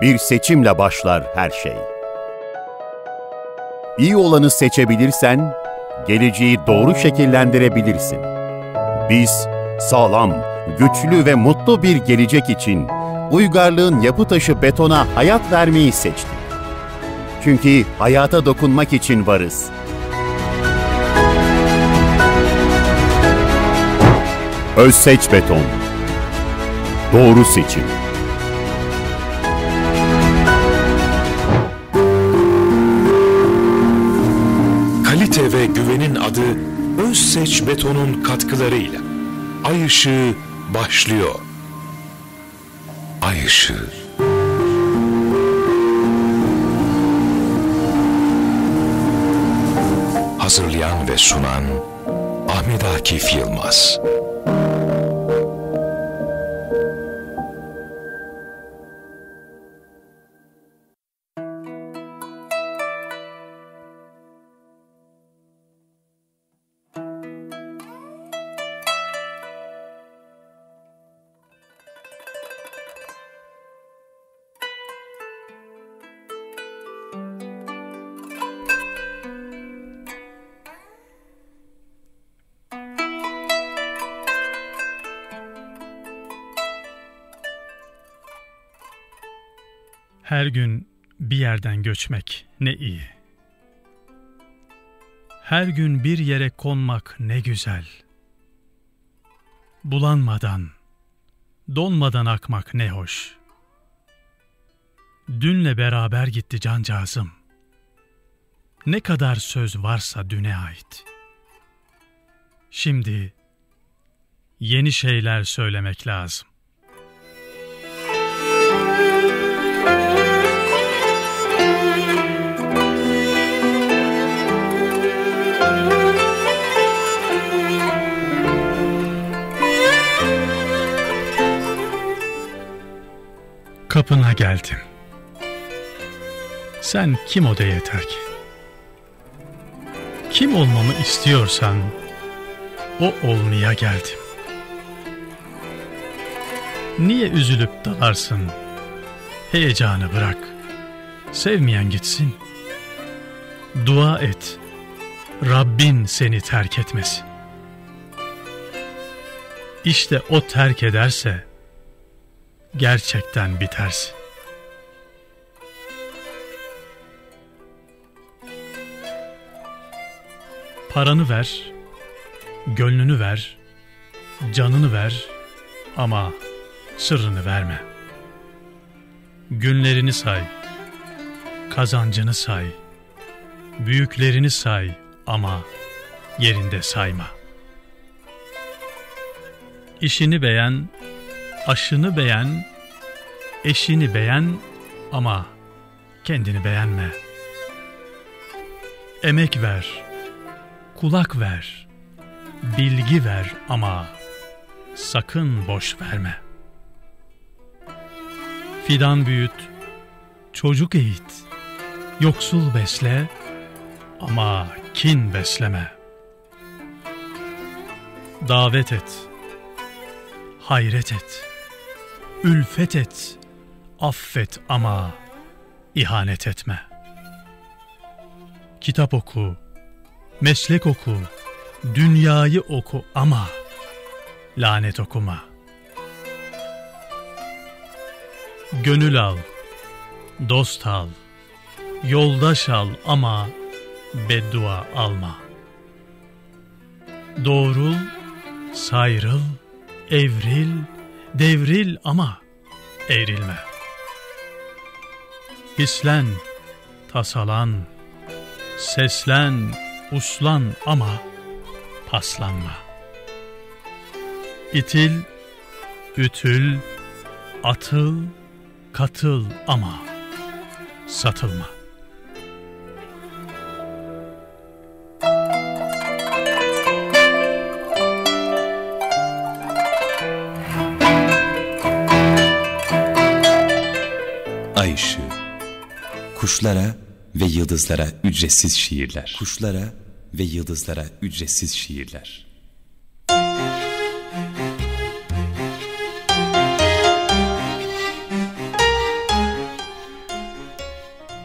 Bir seçimle başlar her şey. İyi olanı seçebilirsen, geleceği doğru şekillendirebilirsin. Biz sağlam, güçlü ve mutlu bir gelecek için uygarlığın yapı taşı betona hayat vermeyi seçtik. Çünkü hayata dokunmak için varız. Özseç Beton Doğru seçim. Özseç Beton'un katkılarıyla. Ay ışığı başlıyor. Ay ışığı. Hazırlayan ve sunan Ahmet Akif Yılmaz. Her gün bir yerden göçmek ne iyi. Her gün bir yere konmak ne güzel. Bulanmadan, donmadan akmak ne hoş. Dünle beraber gitti cancağızım. Ne kadar söz varsa düne ait. Şimdi yeni şeyler söylemek lazım. Kapına geldim. Sen kim o de yeter ki? Kim olmamı istiyorsan o olmaya geldim. Niye üzülüp dalarsın? Heyecanı bırak. Sevmeyen gitsin. Dua et. Rabbin seni terk etmesin. İşte o terk ederse gerçekten bitersin. Paranı ver, gönlünü ver, canını ver ama sırrını verme. Günlerini say, kazancını say, büyüklerini say ama yerinde sayma. İşini beğen, aşını beğen, eşini beğen ama kendini beğenme. Emek ver, kulak ver, bilgi ver ama sakın boş verme. Fidan büyüt, çocuk eğit, yoksul besle ama kin besleme. Davet et, hayret et, ülfet et, affet ama ihanet etme. Kitap oku, meslek oku, dünyayı oku ama lanet okuma. Gönül al, dost al, yoldaş al ama beddua alma. Doğrul, sayrıl, evril, devril ama eğrilme. Hislen, tasalan, seslen, uslan ama paslanma. İtil, ütül, atıl, katıl ama satılma. Kuşlara ve yıldızlara ücretsiz şiirler. Kuşlara ve yıldızlara ücretsiz şiirler.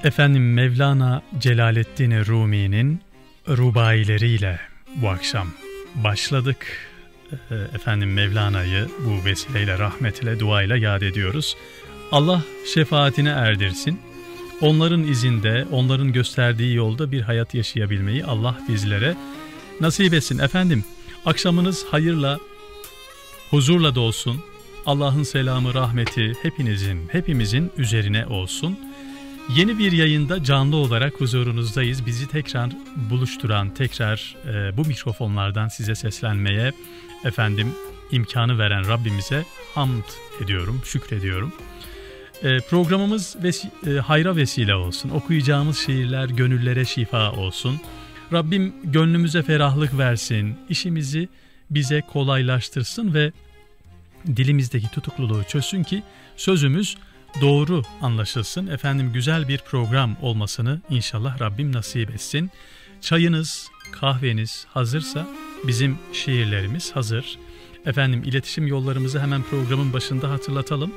Efendim Mevlana Celaleddin Rumi'nin rubaileriyle bu akşam başladık. Ee, efendim Mevlana'yı bu vesileyle rahmetle duayla yad ediyoruz. Allah şefaatine erdirsin. Onların izinde, onların gösterdiği yolda bir hayat yaşayabilmeyi Allah bizlere nasip etsin. Efendim akşamınız hayırla, huzurla dolsun. Allah'ın selamı, rahmeti hepinizin, hepimizin üzerine olsun. Yeni bir yayında canlı olarak huzurunuzdayız. Bizi tekrar buluşturan, tekrar e, bu mikrofonlardan size seslenmeye efendim imkanı veren Rabbimize hamd ediyorum, şükrediyorum. E, programımız ves e, hayra vesile olsun. Okuyacağımız şiirler gönüllere şifa olsun. Rabbim gönlümüze ferahlık versin. işimizi bize kolaylaştırsın ve dilimizdeki tutukluluğu çözsün ki sözümüz doğru anlaşılsın. Efendim güzel bir program olmasını inşallah Rabbim nasip etsin. Çayınız, kahveniz hazırsa bizim şiirlerimiz hazır. Efendim iletişim yollarımızı hemen programın başında hatırlatalım.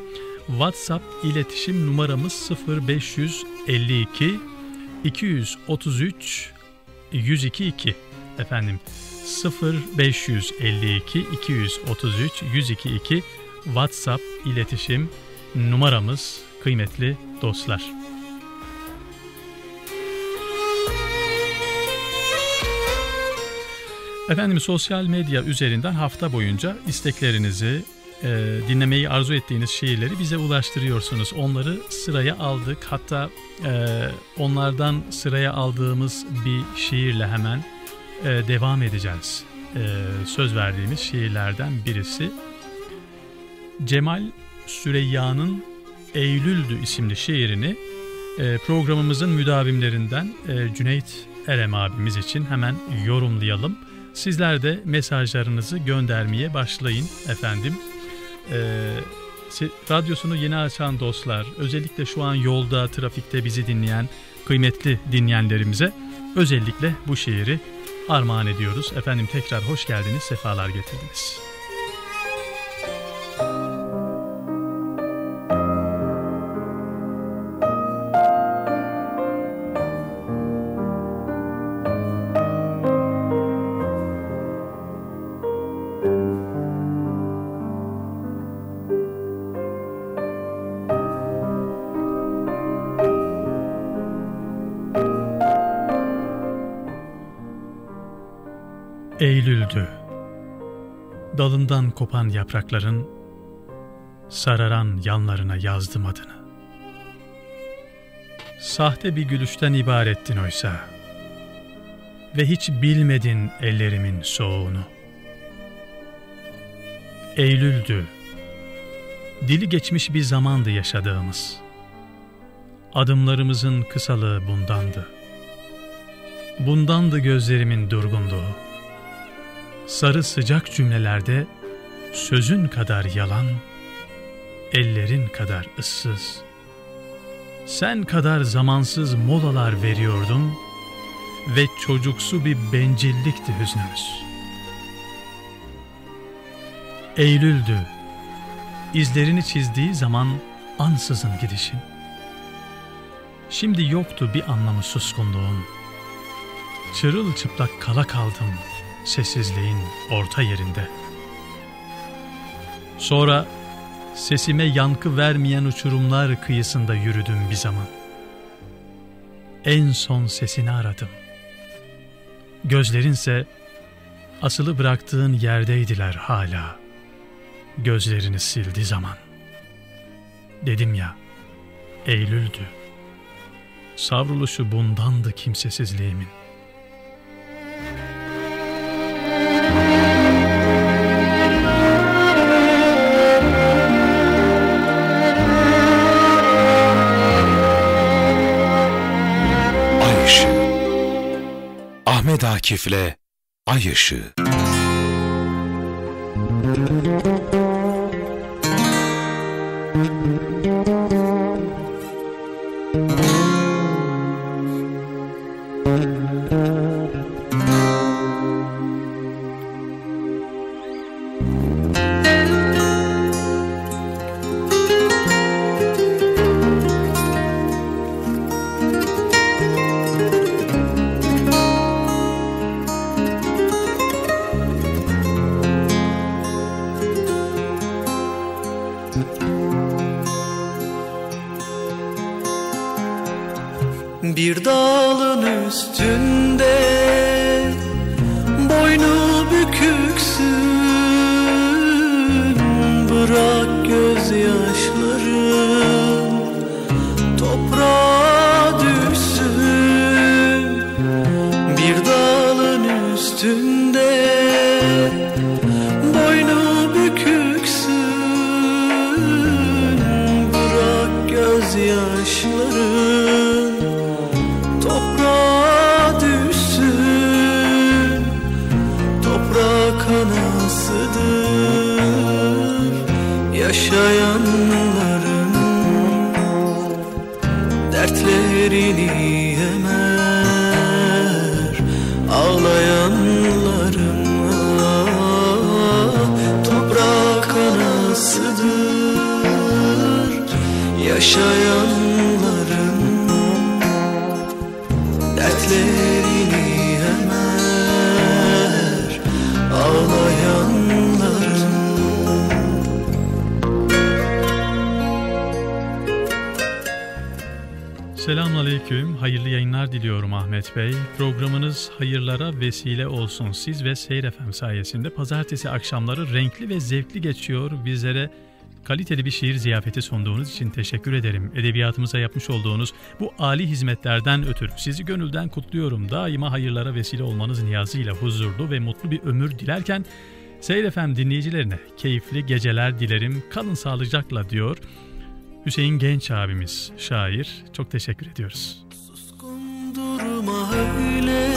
WhatsApp iletişim numaramız 0552 233 1022 efendim 0552 233 1022 WhatsApp iletişim numaramız kıymetli dostlar. Efendim sosyal medya üzerinden hafta boyunca isteklerinizi, e, dinlemeyi arzu ettiğiniz şiirleri bize ulaştırıyorsunuz. Onları sıraya aldık. Hatta e, onlardan sıraya aldığımız bir şiirle hemen e, devam edeceğiz. E, söz verdiğimiz şiirlerden birisi. Cemal Süreyya'nın Eylül'dü isimli şiirini e, programımızın müdavimlerinden e, Cüneyt Erem abimiz için hemen yorumlayalım. Sizler de mesajlarınızı göndermeye başlayın efendim. E, radyosunu yeni açan dostlar, özellikle şu an yolda, trafikte bizi dinleyen kıymetli dinleyenlerimize özellikle bu şiiri armağan ediyoruz. Efendim tekrar hoş geldiniz, sefalar getirdiniz. Dalından kopan yaprakların sararan yanlarına yazdım adını. Sahte bir gülüşten ibarettin oysa ve hiç bilmedin ellerimin soğuğunu. Eylül'dü. Dili geçmiş bir zamandı yaşadığımız. Adımlarımızın kısalığı bundandı. Bundandı gözlerimin durgunluğu sarı sıcak cümlelerde sözün kadar yalan, ellerin kadar ıssız. Sen kadar zamansız molalar veriyordun ve çocuksu bir bencillikti hüznümüz. Eylül'dü, izlerini çizdiği zaman ansızın gidişin. Şimdi yoktu bir anlamı suskunluğun. Çırılçıplak kala kaldım sessizliğin orta yerinde. Sonra sesime yankı vermeyen uçurumlar kıyısında yürüdüm bir zaman. En son sesini aradım. Gözlerinse asılı bıraktığın yerdeydiler hala. Gözlerini sildi zaman. Dedim ya, Eylül'dü. Savruluşu bundandı kimsesizliğimin. Ahmet Akif'le Ay Işığı Yaşayanların Dertlerini emer Ağlayanların Toprak anasıdır Yaşayanların hayırlı yayınlar diliyorum Ahmet Bey. Programınız hayırlara vesile olsun. Siz ve Seyir FM sayesinde pazartesi akşamları renkli ve zevkli geçiyor. Bizlere kaliteli bir şiir ziyafeti sunduğunuz için teşekkür ederim. Edebiyatımıza yapmış olduğunuz bu âli hizmetlerden ötürü sizi gönülden kutluyorum. Daima hayırlara vesile olmanız niyazıyla huzurlu ve mutlu bir ömür dilerken Seyir FM dinleyicilerine keyifli geceler dilerim. Kalın sağlıcakla diyor. Hüseyin Genç abimiz şair. Çok teşekkür ediyoruz. Durma öyle.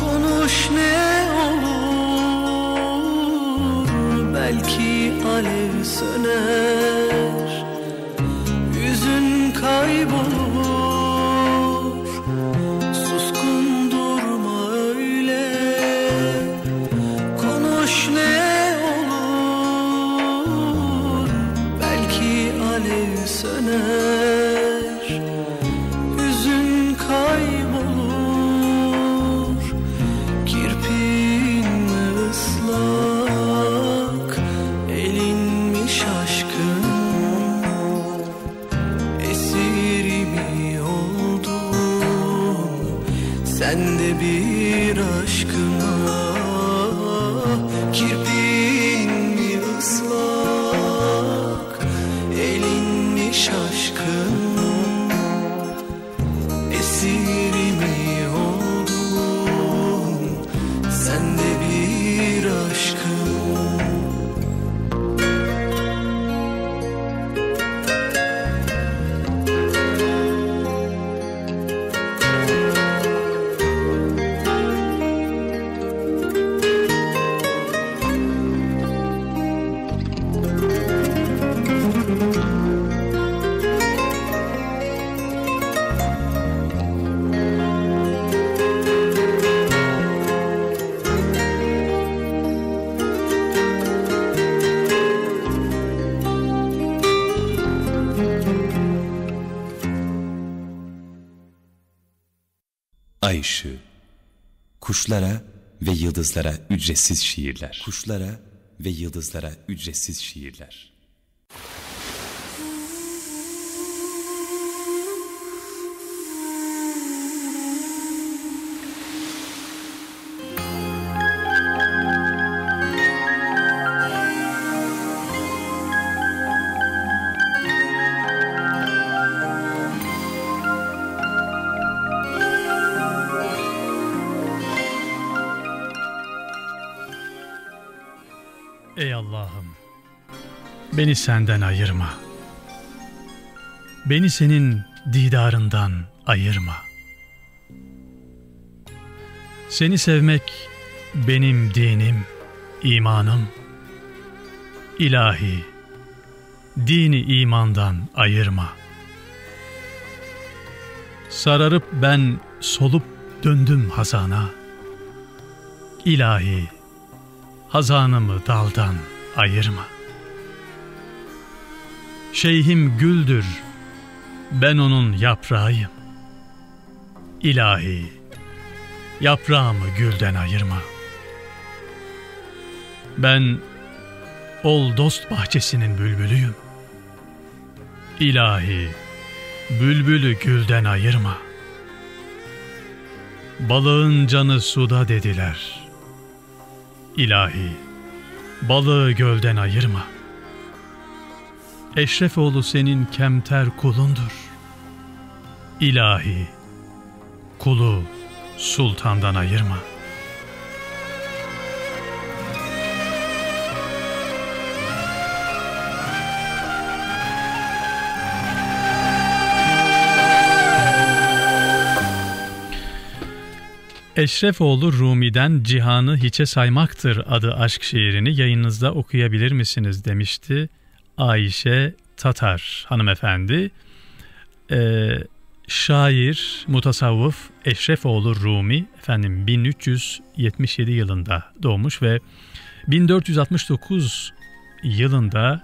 Konuş ne olur Belki alev söner. Yüzün kaybolur Suskun durma öyle. Konuş ne olur Belki alev söner Ay ışığı. Kuşlara ve yıldızlara ücretsiz şiirler. Kuşlara ve yıldızlara ücretsiz şiirler. Beni senden ayırma. Beni senin didarından ayırma. Seni sevmek benim dinim, imanım. İlahi, dini imandan ayırma. Sararıp ben solup döndüm hazana. İlahi, hazanımı daldan ayırma. Şeyhim güldür, ben onun yaprağıyım. İlahi, yaprağımı gülden ayırma. Ben ol dost bahçesinin bülbülüyüm. İlahi, bülbülü gülden ayırma. Balığın canı suda dediler. İlahi, balığı gölden ayırma. Eşrefoğlu senin kemter kulundur. İlahi, kulu sultandan ayırma.'' Eşrefoğlu Rumi'den Cihanı Hiçe Saymaktır adı aşk şiirini yayınınızda okuyabilir misiniz demişti Ayşe Tatar hanımefendi. Ee, şair, mutasavvıf Eşrefoğlu Rumi efendim 1377 yılında doğmuş ve 1469 yılında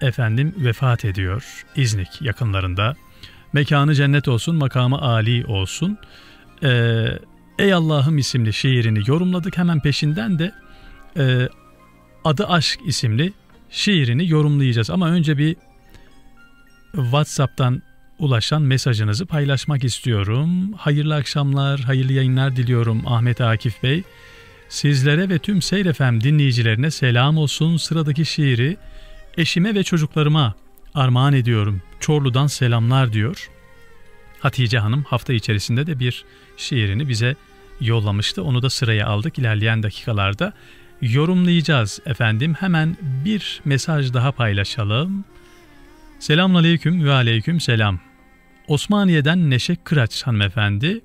efendim vefat ediyor İznik yakınlarında. Mekanı cennet olsun, makamı âli olsun. Ee, Ey Allah'ım isimli şiirini yorumladık. Hemen peşinden de e, Adı Aşk isimli şiirini yorumlayacağız. Ama önce bir WhatsApp'tan ulaşan mesajınızı paylaşmak istiyorum. Hayırlı akşamlar, hayırlı yayınlar diliyorum Ahmet Akif Bey. Sizlere ve tüm Seyir FM dinleyicilerine selam olsun. Sıradaki şiiri eşime ve çocuklarıma armağan ediyorum. Çorlu'dan selamlar diyor. Hatice Hanım hafta içerisinde de bir şiirini bize yollamıştı. Onu da sıraya aldık. İlerleyen dakikalarda yorumlayacağız efendim. Hemen bir mesaj daha paylaşalım. Selamun aleyküm ve aleyküm selam. Osmaniye'den Neşe Kıraç hanımefendi,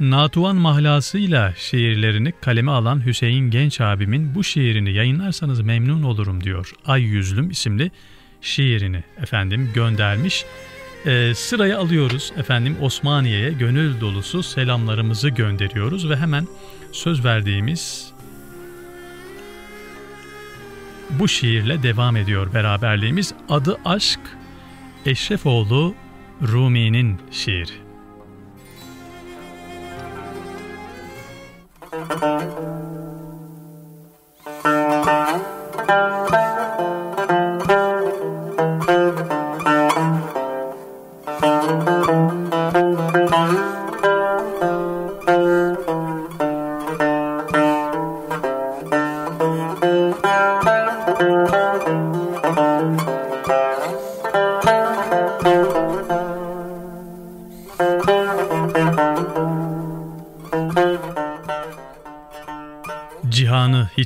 Natuan mahlasıyla şiirlerini kaleme alan Hüseyin Genç abimin bu şiirini yayınlarsanız memnun olurum diyor. Ay Yüzlüm isimli şiirini efendim göndermiş. E, sıraya alıyoruz efendim Osmaniye'ye gönül dolusu selamlarımızı gönderiyoruz ve hemen söz verdiğimiz bu şiirle devam ediyor beraberliğimiz. Adı Aşk, Eşrefoğlu Rumi'nin şiiri.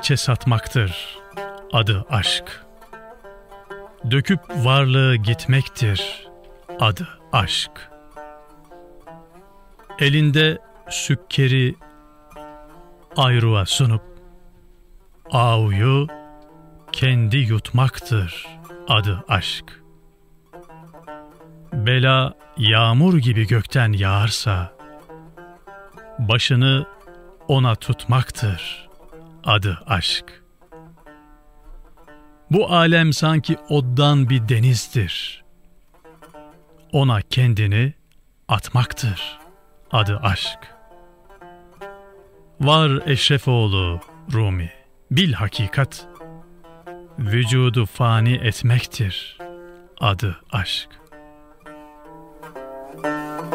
Hiçe satmaktır adı aşk. Döküp varlığı gitmektir adı aşk. Elinde sükkeri ayruğa sunup avuyu kendi yutmaktır adı aşk. Bela yağmur gibi gökten yağarsa başını ona tutmaktır adı aşk. Bu alem sanki oddan bir denizdir. Ona kendini atmaktır adı aşk. Var Eşrefoğlu Rumi, bil hakikat, vücudu fani etmektir adı aşk. Müzik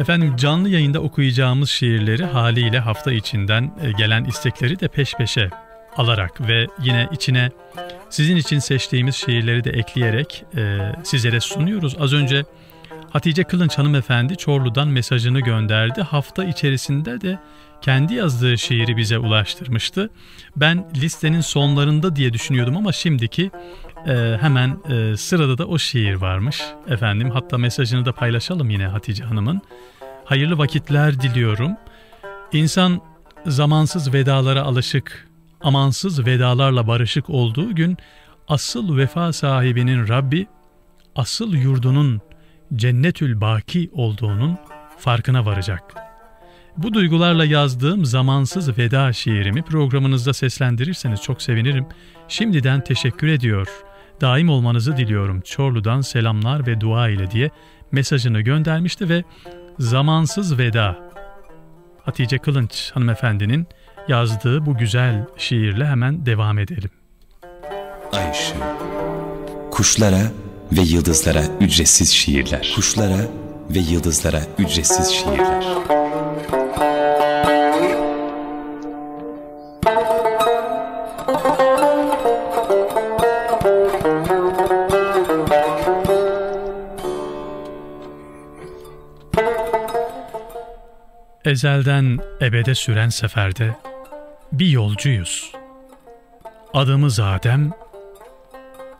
Efendim canlı yayında okuyacağımız şiirleri haliyle hafta içinden e, gelen istekleri de peş peşe alarak ve yine içine sizin için seçtiğimiz şiirleri de ekleyerek e, sizlere sunuyoruz. Az önce Hatice Kılınç hanımefendi Çorlu'dan mesajını gönderdi. Hafta içerisinde de kendi yazdığı şiiri bize ulaştırmıştı. Ben listenin sonlarında diye düşünüyordum ama şimdiki e, hemen e, sırada da o şiir varmış efendim. Hatta mesajını da paylaşalım yine Hatice Hanım'ın. Hayırlı vakitler diliyorum. İnsan zamansız vedalara alışık, amansız vedalarla barışık olduğu gün asıl vefa sahibinin Rabbi, asıl yurdunun cennetül baki olduğunun farkına varacak. Bu duygularla yazdığım zamansız veda şiirimi programınızda seslendirirseniz çok sevinirim. Şimdiden teşekkür ediyor. Daim olmanızı diliyorum. Çorlu'dan selamlar ve dua ile diye mesajını göndermişti ve Zamansız Veda Hatice Kılınç hanımefendinin yazdığı bu güzel şiirle hemen devam edelim. Ay ışığı. Kuşlara ve yıldızlara ücretsiz şiirler. Kuşlara ve yıldızlara ücretsiz şiirler. Ezelden ebede süren seferde bir yolcuyuz. Adımız Adem,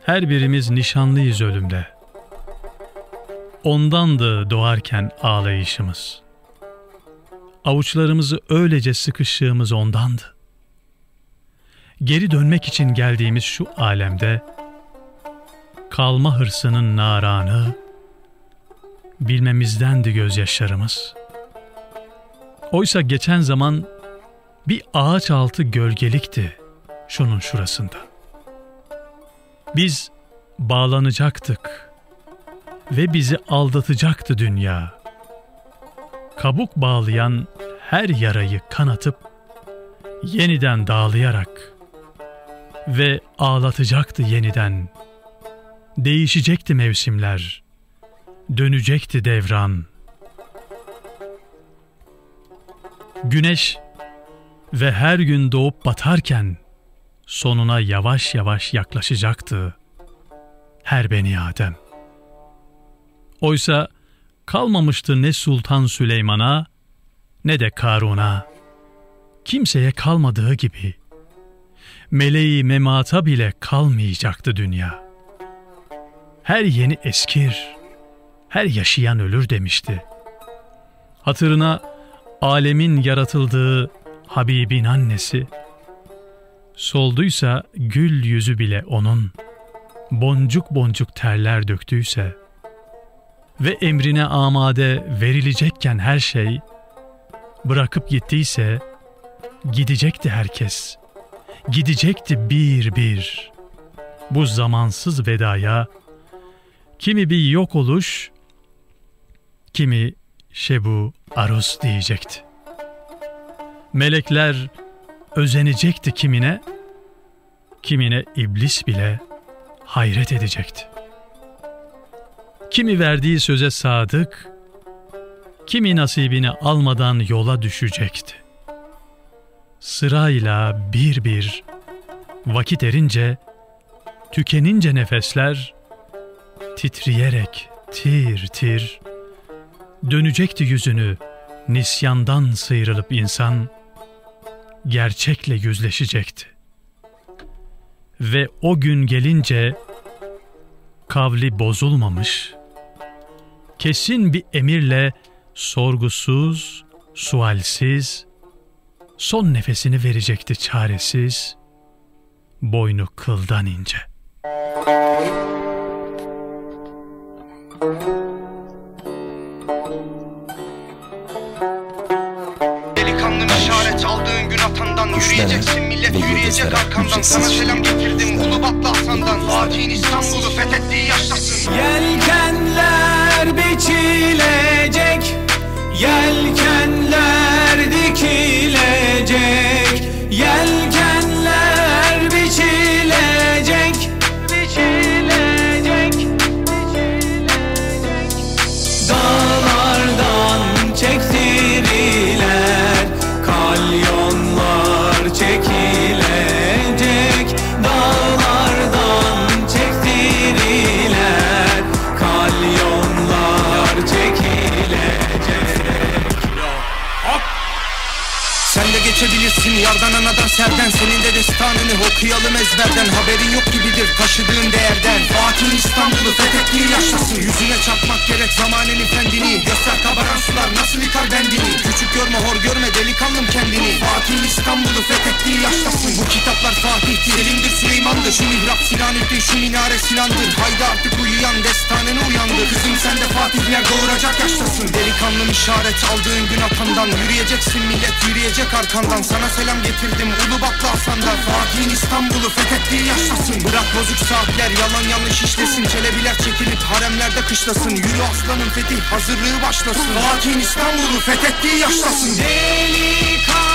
her birimiz nişanlıyız ölümde. Ondandı doğarken ağlayışımız. Avuçlarımızı öylece sıkıştığımız ondandı. Geri dönmek için geldiğimiz şu alemde, kalma hırsının naranı, bilmemizdendi gözyaşlarımız.'' Oysa geçen zaman bir ağaç altı gölgelikti şunun şurasında. Biz bağlanacaktık ve bizi aldatacaktı dünya. Kabuk bağlayan her yarayı kanatıp yeniden dağlayarak ve ağlatacaktı yeniden. Değişecekti mevsimler, dönecekti devran.'' Güneş ve her gün doğup batarken sonuna yavaş yavaş yaklaşacaktı her beni Adem. Oysa kalmamıştı ne Sultan Süleyman'a ne de Karun'a. Kimseye kalmadığı gibi meleği memata bile kalmayacaktı dünya. Her yeni eskir, her yaşayan ölür demişti. Hatırına alemin yaratıldığı Habibin annesi, solduysa gül yüzü bile onun, boncuk boncuk terler döktüyse. Ve emrine amade verilecekken her şey, bırakıp gittiyse, gidecekti herkes, gidecekti bir bir. Bu zamansız vedaya, kimi bir yok oluş, kimi Şebu Arus diyecekti. Melekler özenecekti kimine, kimine iblis bile hayret edecekti. Kimi verdiği söze sadık, kimi nasibini almadan yola düşecekti. Sırayla bir bir, vakit erince, tükenince nefesler, titreyerek tir tir, dönecekti yüzünü nisyandan sıyrılıp insan gerçekle yüzleşecekti. Ve o gün gelince kavli bozulmamış, kesin bir emirle sorgusuz, sualsiz, son nefesini verecekti çaresiz, boynu kıldan ince. Yürüyeceksin millet yürüyecek arkandan Sana selam getirdim Ulubatlı Hasan'dan. Fatih'in İstanbul'u fethettiği yaştasın. Yelkenler biçilecek. Yelkenler yardan anadan serden Senin de destanını okuyalım ezberden. Haberin yok gibidir taşıdığın değerden. Fatih İstanbul'u fethettiği yaştasın Yüzüne çarpmak gerek zamanenin kendini Göster kabaran sular nasıl yıkar bendini. Küçük görme hor görme delikanlım kendini. Fatih İstanbul'u fethettiği yaştasın Bu kitaplar Fatih'ti Selim'dir Süleyman'dır. Şu mihrap Sinan'dır şu minare Sinan'dır. Haydi artık uyuyan destanını uyandır. Kızım sen de Fatihler doğuracak yaştasın Delikanlım işaret aldığın gün atandan. Yürüyeceksin millet yürüyecek arkandan. Sana selam getirdim Ulubatlı Hasan'dan Fatih'in İstanbul'u fethettiği yaşlasın Bırak bozuk saatler yalan yanlış işlesin. Çelebiler çekilip haremlerde kışlasın. Yürü aslanın fetih hazırlığı başlasın. Fatih'in İstanbul'u fethettiği yaşlasın. Delikanlım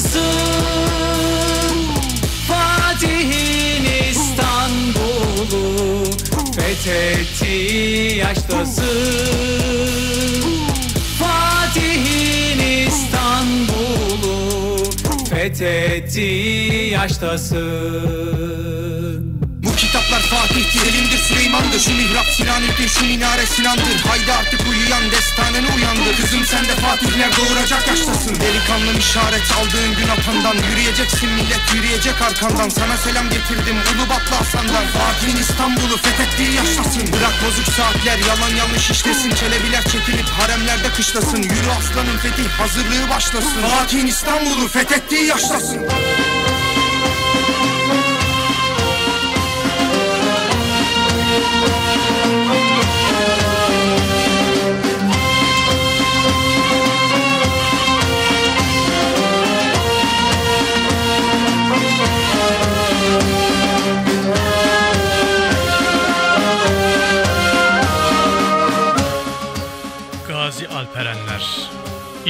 baştasın Fatih'in İstanbul'u Fethettiği yaştasın. Fatih'in İstanbul'u Fethettiği yaştasın Fatih'tir elimdir Süleyman'dır. Şu mihrap Sinan'ındır şu minare Sinan'dır. Haydi artık uyuyan destanını uyandır. Kızım sen de Fatihler doğuracak yaştasın. Delikanlım işaret aldığın gün atandan Yürüyeceksin. Millet yürüyecek arkandan. Sana selam getirdim Ulubatlı Hasan'dan Fatih'in İstanbul'u fethettiği yaşlasın Bırak bozuk saatler yalan yanlış işlesin. Çelebiler çekilip haremlerde kışlasın. Yürü aslanın fetih hazırlığı başlasın. Fatih'in İstanbul'u fethettiği yaşlasın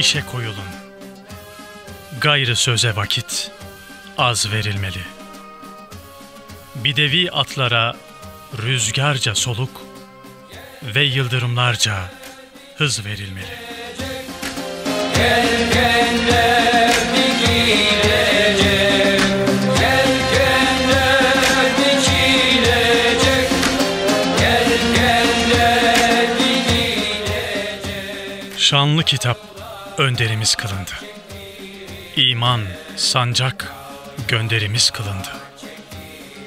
işe koyulun. Gayrı söze vakit az verilmeli. Bidevi atlara rüzgarca soluk ve yıldırımlarca hız verilmeli. Şanlı kitap önderimiz kılındı. İman, sancak gönderimiz kılındı.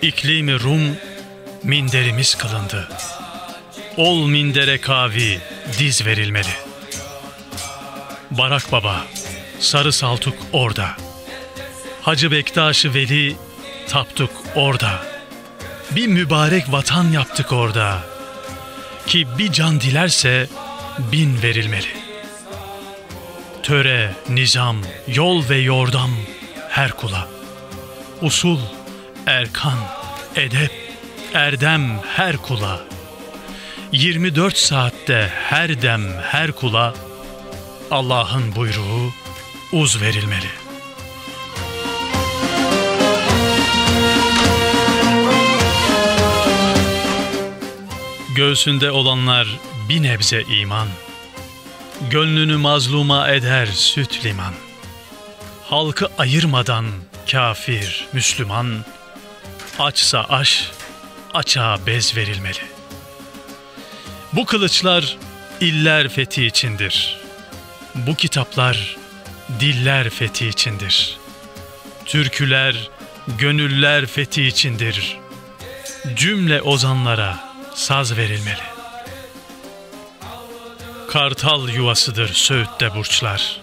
İklimi Rum minderimiz kılındı. Ol mindere kavi diz verilmeli. Barak Baba, Sarı Saltuk orada. Hacı Bektaş-ı Veli taptuk orada. Bir mübarek vatan yaptık orada. Ki bir can dilerse bin verilmeli. Töre, nizam, yol ve yordam her kula. Usul, erkan, edep, erdem her kula. 24 saatte her dem her kula Allah'ın buyruğu uz verilmeli. Göğsünde olanlar bir nebze iman, Gönlünü mazluma eder süt liman. Halkı ayırmadan kafir, Müslüman, Açsa aş, açığa bez verilmeli. Bu kılıçlar iller fethi içindir. Bu kitaplar diller fethi içindir. Türküler, gönüller fethi içindir. Cümle ozanlara saz verilmeli. Kartal yuvasıdır Söğüt'te burçlar.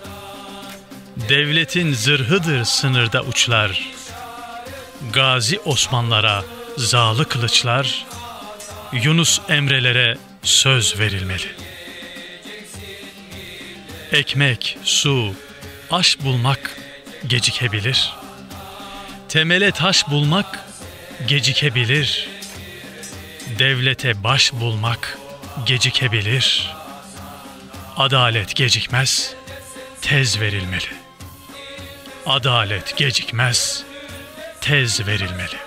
Devletin zırhıdır sınırda uçlar. Gazi Osmanlara zalı kılıçlar, Yunus Emrelere söz verilmeli. Ekmek, su, aş bulmak gecikebilir. Temele taş bulmak gecikebilir. Devlete baş bulmak gecikebilir. Adalet gecikmez, tez verilmeli. Adalet gecikmez, tez verilmeli.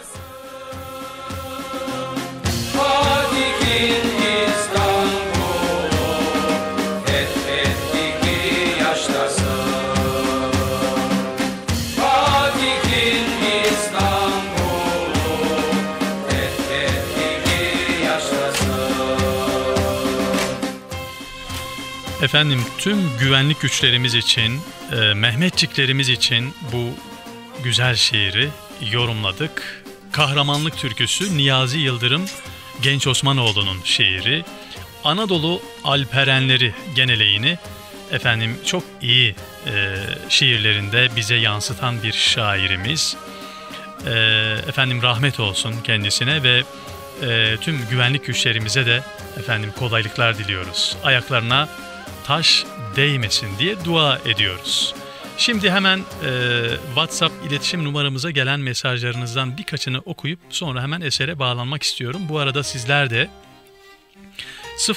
Fatih'in Efendim tüm güvenlik güçlerimiz için, e, Mehmetçiklerimiz için bu güzel şiiri yorumladık. Kahramanlık türküsü Niyazi Yıldırım Genç Osmanoğlu'nun şiiri. Anadolu Alperenleri geneleğini efendim çok iyi e, şiirlerinde bize yansıtan bir şairimiz. E, efendim rahmet olsun kendisine ve e, tüm güvenlik güçlerimize de efendim kolaylıklar diliyoruz. Ayaklarına taş değmesin diye dua ediyoruz. Şimdi hemen e, WhatsApp iletişim numaramıza gelen mesajlarınızdan birkaçını okuyup sonra hemen esere bağlanmak istiyorum. Bu arada sizler de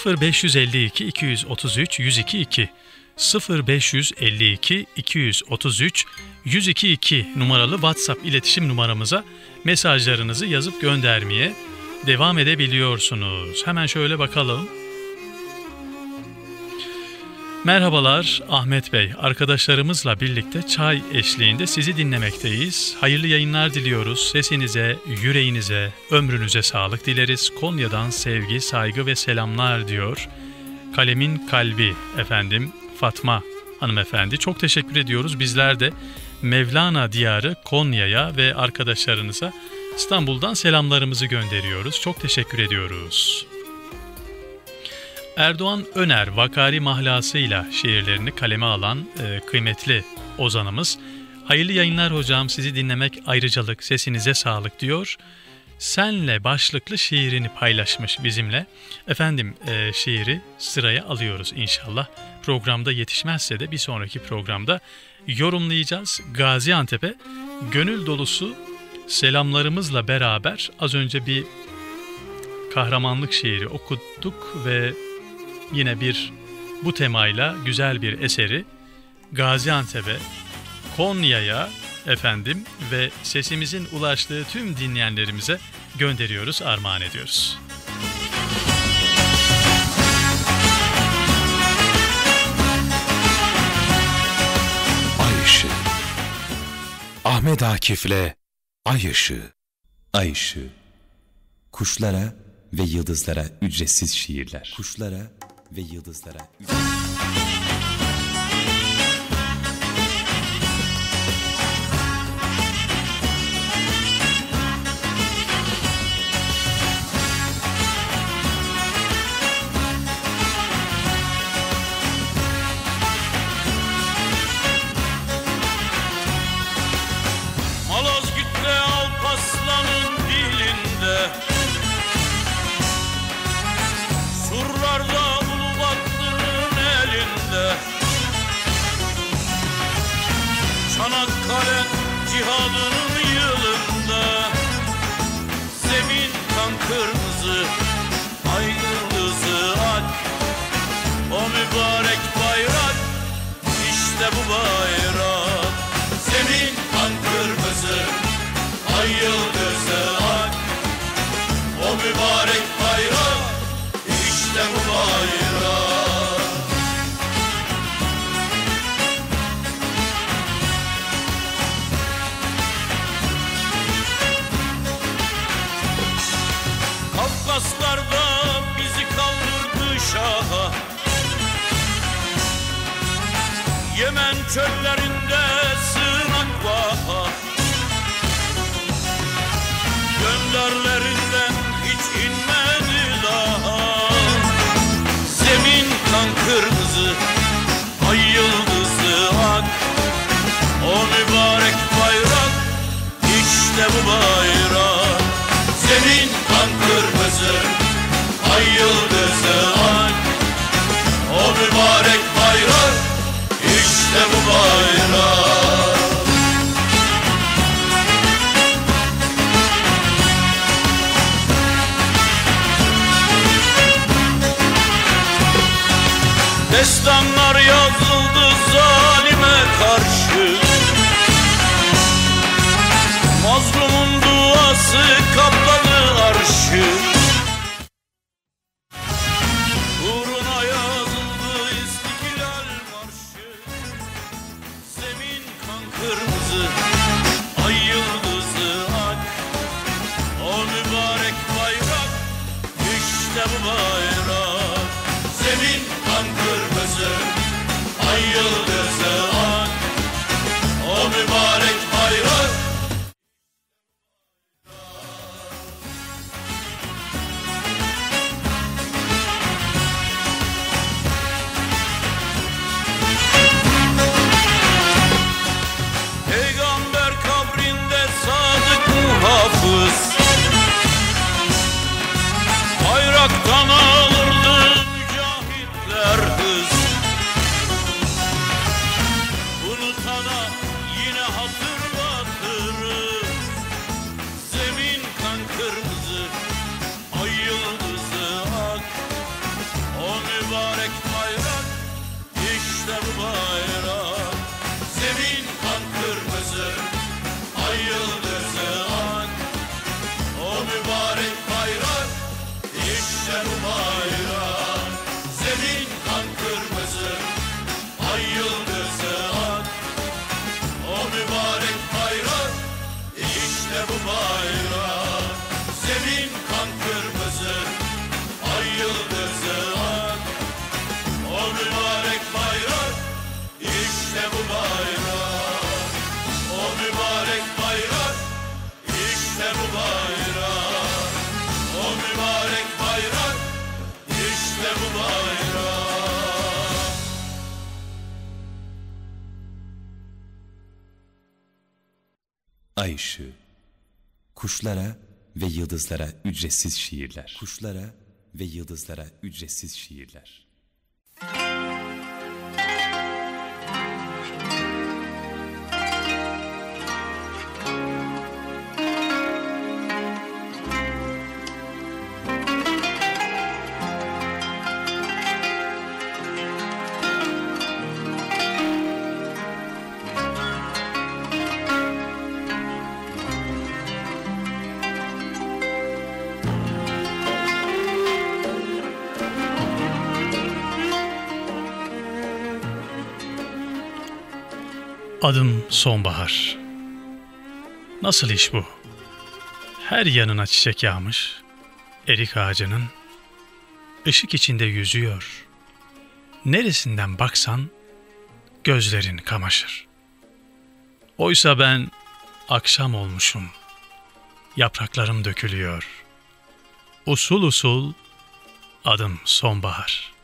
0552 233 102 0552 233 102 numaralı WhatsApp iletişim numaramıza mesajlarınızı yazıp göndermeye devam edebiliyorsunuz. Hemen şöyle bakalım. Merhabalar Ahmet Bey. Arkadaşlarımızla birlikte çay eşliğinde sizi dinlemekteyiz. Hayırlı yayınlar diliyoruz. Sesinize, yüreğinize, ömrünüze sağlık dileriz. Konya'dan sevgi, saygı ve selamlar diyor. Kalemin kalbi efendim Fatma hanımefendi. Çok teşekkür ediyoruz. Bizler de Mevlana diyarı Konya'ya ve arkadaşlarınıza İstanbul'dan selamlarımızı gönderiyoruz. Çok teşekkür ediyoruz. Erdoğan Öner vakari mahlasıyla şiirlerini kaleme alan e, kıymetli ozanımız. Hayırlı yayınlar hocam sizi dinlemek ayrıcalık sesinize sağlık diyor. Senle başlıklı şiirini paylaşmış bizimle. Efendim e, şiiri sıraya alıyoruz inşallah. Programda yetişmezse de bir sonraki programda yorumlayacağız. Gaziantep'e gönül dolusu selamlarımızla beraber az önce bir kahramanlık şiiri okuduk ve yine bir bu temayla güzel bir eseri Gaziantep'e, Konya'ya efendim ve sesimizin ulaştığı tüm dinleyenlerimize gönderiyoruz, armağan ediyoruz. Ay ışığı. Ahmet Akif'le Ay ışığı. Ay ışığı. Kuşlara ve yıldızlara ücretsiz şiirler. Kuşlara ve yıldızlara. ücretsiz... Yemen Destanlar yazıldı zalime karşı. Mazlumun duası kapladı arşı. Uğruna yazıldı istiklal marşı. Zemin kan kırmızı Ay yıldızı ak. O bayrak İşte bu bayrak. Zemin kan kırmızı Ay yıldızlara ücretsiz şiirler. Kuşlara ve yıldızlara ücretsiz şiirler. Adım Sonbahar. Nasıl iş bu? Her yanına çiçek yağmış, erik ağacının, ışık içinde yüzüyor. Neresinden baksan gözlerin kamaşır. Oysa ben akşam olmuşum, yapraklarım dökülüyor. Usul usul adım Sonbahar.''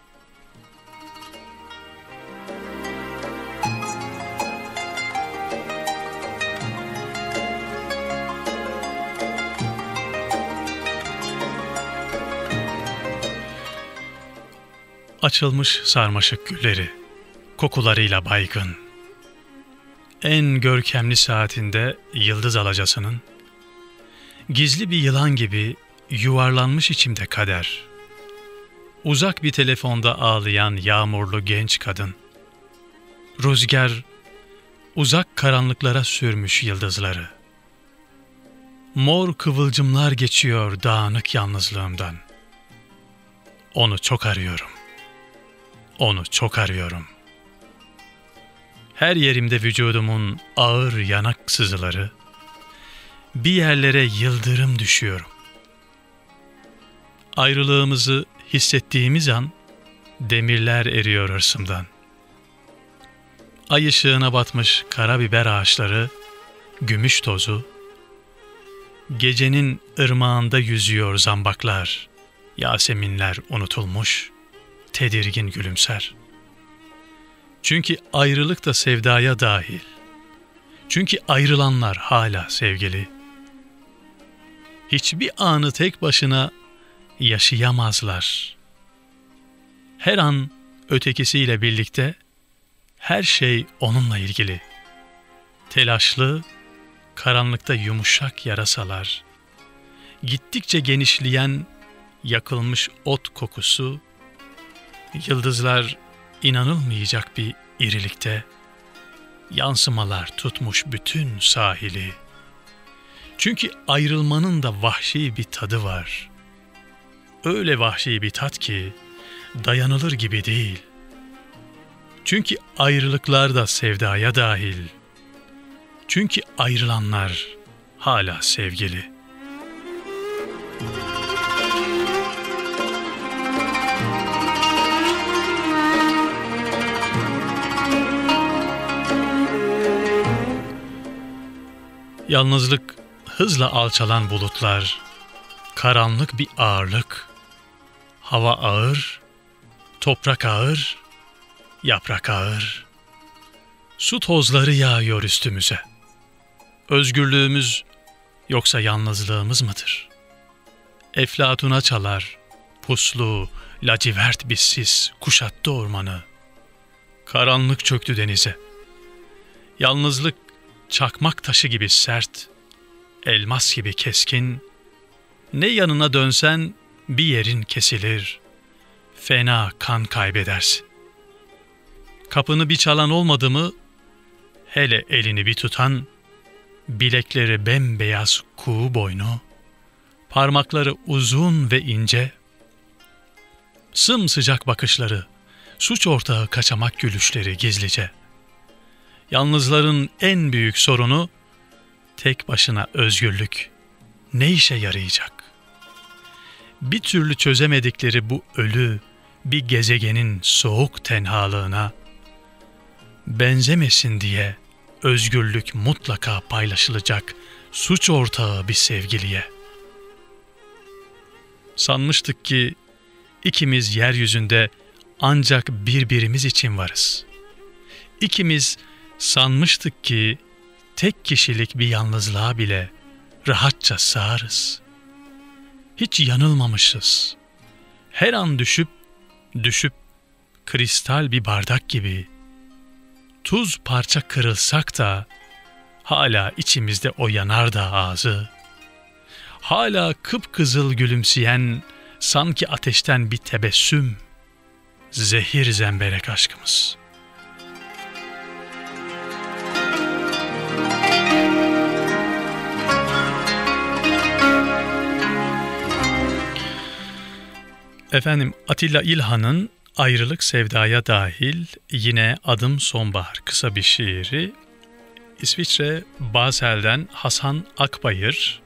Açılmış sarmaşık gülleri, kokularıyla baygın. En görkemli saatinde yıldız alacasının, gizli bir yılan gibi yuvarlanmış içimde kader. Uzak bir telefonda ağlayan yağmurlu genç kadın. Rüzgar, uzak karanlıklara sürmüş yıldızları. Mor kıvılcımlar geçiyor dağınık yalnızlığımdan. Onu çok arıyorum. Onu çok arıyorum. Her yerimde vücudumun ağır yanak sızıları, bir yerlere yıldırım düşüyorum. Ayrılığımızı hissettiğimiz an demirler eriyor hırsımdan. Ay ışığına batmış karabiber ağaçları, gümüş tozu, gecenin ırmağında yüzüyor zambaklar, yaseminler unutulmuş.'' Tedirgin gülümser. Çünkü ayrılık da sevdaya dahil. Çünkü ayrılanlar hala sevgili. Hiçbir anı tek başına yaşayamazlar. Her an ötekisiyle birlikte her şey onunla ilgili. Telaşlı, karanlıkta yumuşak yarasalar. Gittikçe genişleyen yakılmış ot kokusu Yıldızlar inanılmayacak bir irilikte, yansımalar tutmuş bütün sahili. Çünkü ayrılmanın da vahşi bir tadı var. Öyle vahşi bir tat ki dayanılır gibi değil. Çünkü ayrılıklar da sevdaya dahil. Çünkü ayrılanlar hala sevgili.'' Yalnızlık hızla alçalan bulutlar, karanlık bir ağırlık, hava ağır, toprak ağır, yaprak ağır, su tozları yağıyor üstümüze. Özgürlüğümüz yoksa yalnızlığımız mıdır? Eflatuna çalar, puslu, lacivert bir sis kuşattı ormanı. Karanlık çöktü denize. Yalnızlık çakmak taşı gibi sert, elmas gibi keskin, ne yanına dönsen bir yerin kesilir, fena kan kaybedersin. Kapını bir çalan olmadı mı, hele elini bir tutan, bilekleri bembeyaz kuğu boynu, parmakları uzun ve ince, sımsıcak bakışları, suç ortağı kaçamak gülüşleri gizlice.'' Yalnızların en büyük sorunu tek başına özgürlük ne işe yarayacak? Bir türlü çözemedikleri bu ölü bir gezegenin soğuk tenhalığına benzemesin diye özgürlük mutlaka paylaşılacak suç ortağı bir sevgiliye. Sanmıştık ki ikimiz yeryüzünde ancak birbirimiz için varız. İkimiz sanmıştık ki tek kişilik bir yalnızlığa bile rahatça sığarız. Hiç yanılmamışız. Her an düşüp, düşüp kristal bir bardak gibi tuz parça kırılsak da hala içimizde o yanardağ ağzı, hala kıpkızıl gülümseyen sanki ateşten bir tebessüm, zehir zemberek aşkımız. Efendim Atilla İlhan'ın Ayrılık Sevdaya dahil yine Adım Sonbahar kısa bir şiiri İsviçre Basel'den Hasan Akbayır,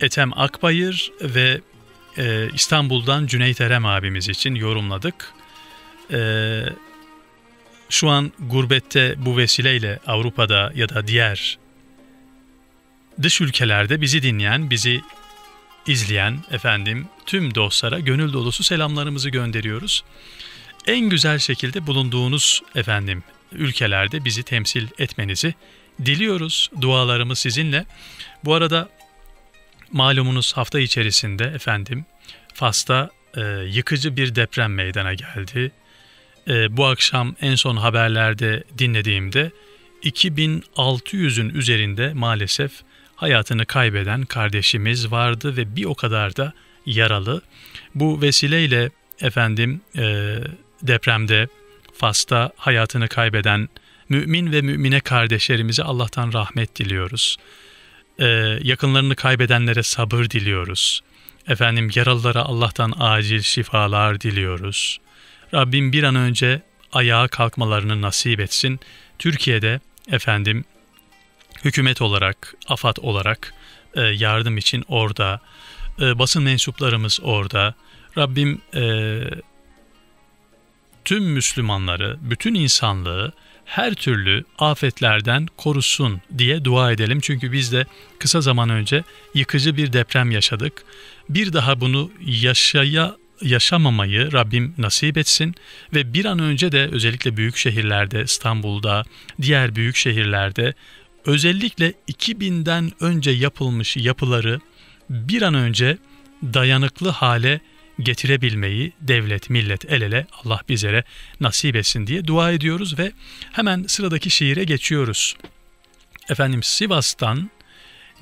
Etem Akbayır ve e, İstanbul'dan Cüneyt Erem abimiz için yorumladık. E, şu an gurbette bu vesileyle Avrupa'da ya da diğer dış ülkelerde bizi dinleyen, bizi izleyen efendim tüm dostlara gönül dolusu selamlarımızı gönderiyoruz. En güzel şekilde bulunduğunuz efendim ülkelerde bizi temsil etmenizi diliyoruz. Dualarımız sizinle. Bu arada malumunuz hafta içerisinde efendim Fas'ta e, yıkıcı bir deprem meydana geldi. E, bu akşam en son haberlerde dinlediğimde 2600'ün üzerinde maalesef hayatını kaybeden kardeşimiz vardı ve bir o kadar da yaralı. Bu vesileyle efendim e, depremde Fas'ta hayatını kaybeden mümin ve mümine kardeşlerimize Allah'tan rahmet diliyoruz. Ee, yakınlarını kaybedenlere sabır diliyoruz. Efendim yaralılara Allah'tan acil şifalar diliyoruz. Rabbim bir an önce ayağa kalkmalarını nasip etsin. Türkiye'de efendim hükümet olarak, afat olarak e, yardım için orada, e, basın mensuplarımız orada. Rabbim e, tüm Müslümanları, bütün insanlığı her türlü afetlerden korusun diye dua edelim. Çünkü biz de kısa zaman önce yıkıcı bir deprem yaşadık. Bir daha bunu yaşaya yaşamamayı Rabbim nasip etsin ve bir an önce de özellikle büyük şehirlerde, İstanbul'da, diğer büyük şehirlerde özellikle 2000'den önce yapılmış yapıları bir an önce dayanıklı hale getirebilmeyi devlet, millet el ele Allah bizlere nasip etsin diye dua ediyoruz ve hemen sıradaki şiire geçiyoruz. Efendim Sivas'tan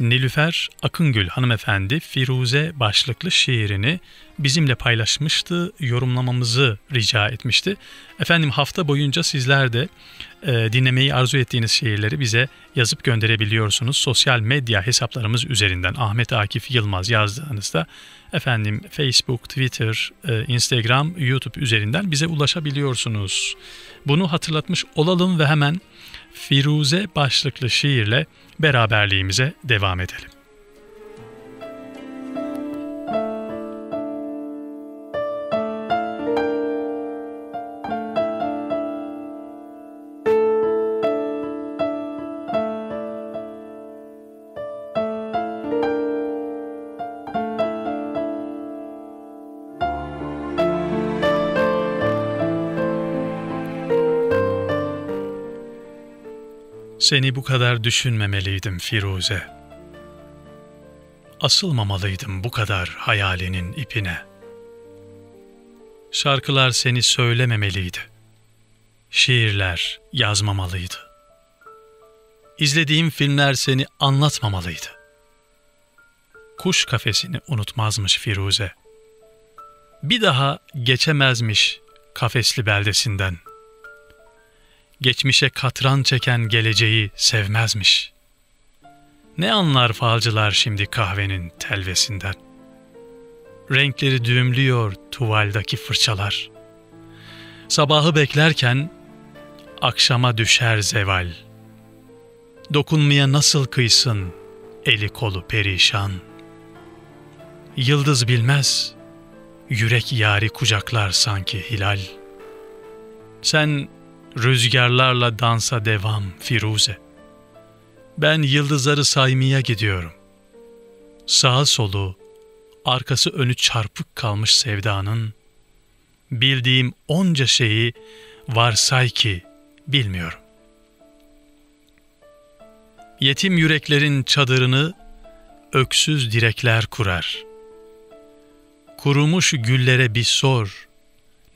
Nilüfer Akıngül hanımefendi Firuze başlıklı şiirini bizimle paylaşmıştı, yorumlamamızı rica etmişti. Efendim hafta boyunca sizler de e, dinlemeyi arzu ettiğiniz şiirleri bize yazıp gönderebiliyorsunuz. Sosyal medya hesaplarımız üzerinden Ahmet Akif Yılmaz yazdığınızda efendim Facebook, Twitter, e, Instagram, YouTube üzerinden bize ulaşabiliyorsunuz. Bunu hatırlatmış olalım ve hemen Firuze başlıklı şiirle beraberliğimize devam edelim. Seni bu kadar düşünmemeliydim Firuze. Asılmamalıydım bu kadar hayalinin ipine. Şarkılar seni söylememeliydi. Şiirler yazmamalıydı. İzlediğim filmler seni anlatmamalıydı. Kuş kafesini unutmazmış Firuze. Bir daha geçemezmiş kafesli beldesinden.'' Geçmişe katran çeken geleceği sevmezmiş. Ne anlar falcılar şimdi kahvenin telvesinden? Renkleri düğümlüyor tuvaldaki fırçalar. Sabahı beklerken akşama düşer zeval. dokunmaya nasıl kıysın eli kolu perişan. Yıldız bilmez, yürek yari kucaklar sanki hilal. Sen rüzgarlarla dansa devam Firuze. Ben yıldızları saymaya gidiyorum. Sağı solu, arkası önü çarpık kalmış sevdanın, bildiğim onca şeyi varsay ki bilmiyorum. Yetim yüreklerin çadırını öksüz direkler kurar. Kurumuş güllere bir sor,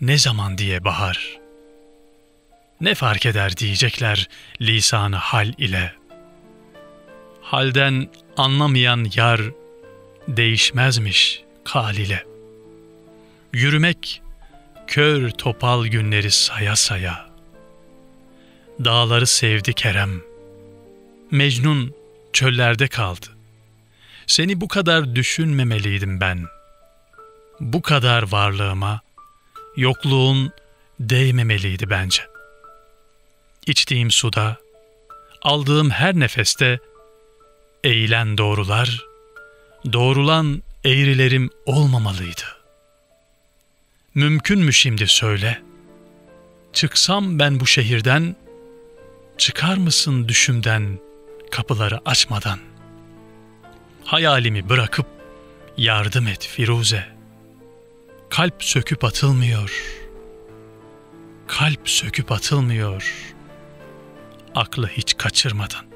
ne zaman diye bahar. Ne fark eder diyecekler lisanı hal ile. Halden anlamayan yar değişmezmiş kal ile. Yürümek kör topal günleri saya saya. Dağları sevdi Kerem. Mecnun çöllerde kaldı. Seni bu kadar düşünmemeliydim ben. Bu kadar varlığıma yokluğun değmemeliydi bence. İçtiğim suda, aldığım her nefeste eğilen doğrular, doğrulan eğrilerim olmamalıydı. Mümkün mü şimdi söyle? Çıksam ben bu şehirden, çıkar mısın düşümden kapıları açmadan? Hayalimi bırakıp yardım et Firuze. Kalp söküp atılmıyor. Kalp söküp atılmıyor. Aklı hiç kaçırmadan.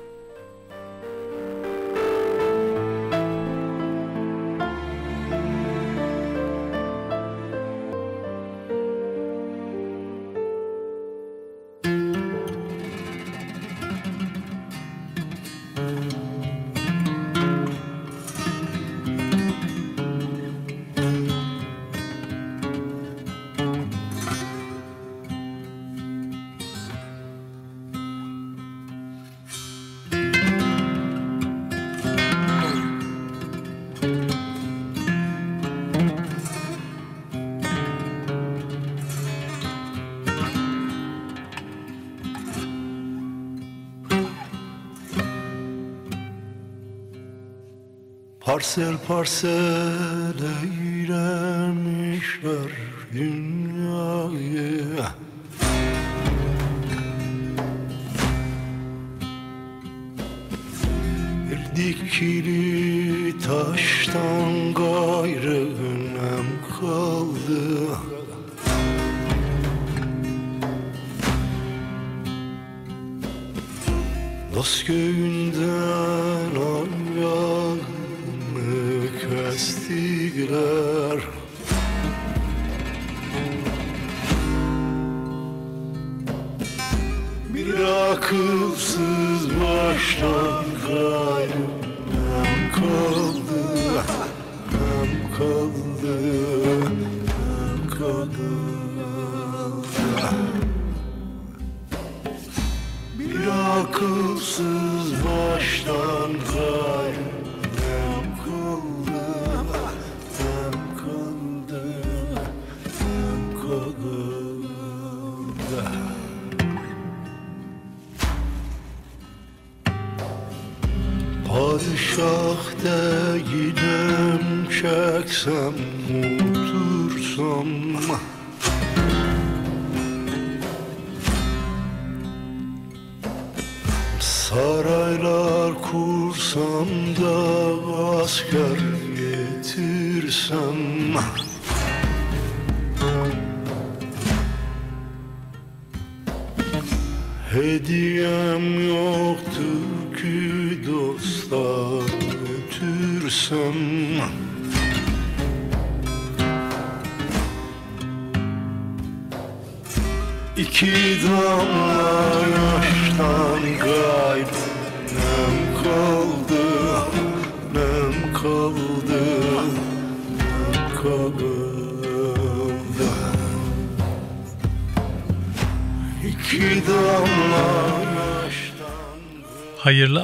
Parsel parsel eylemişler dünyayı. Bir dikili taştan gayrı önem kaldı. Dost köyünden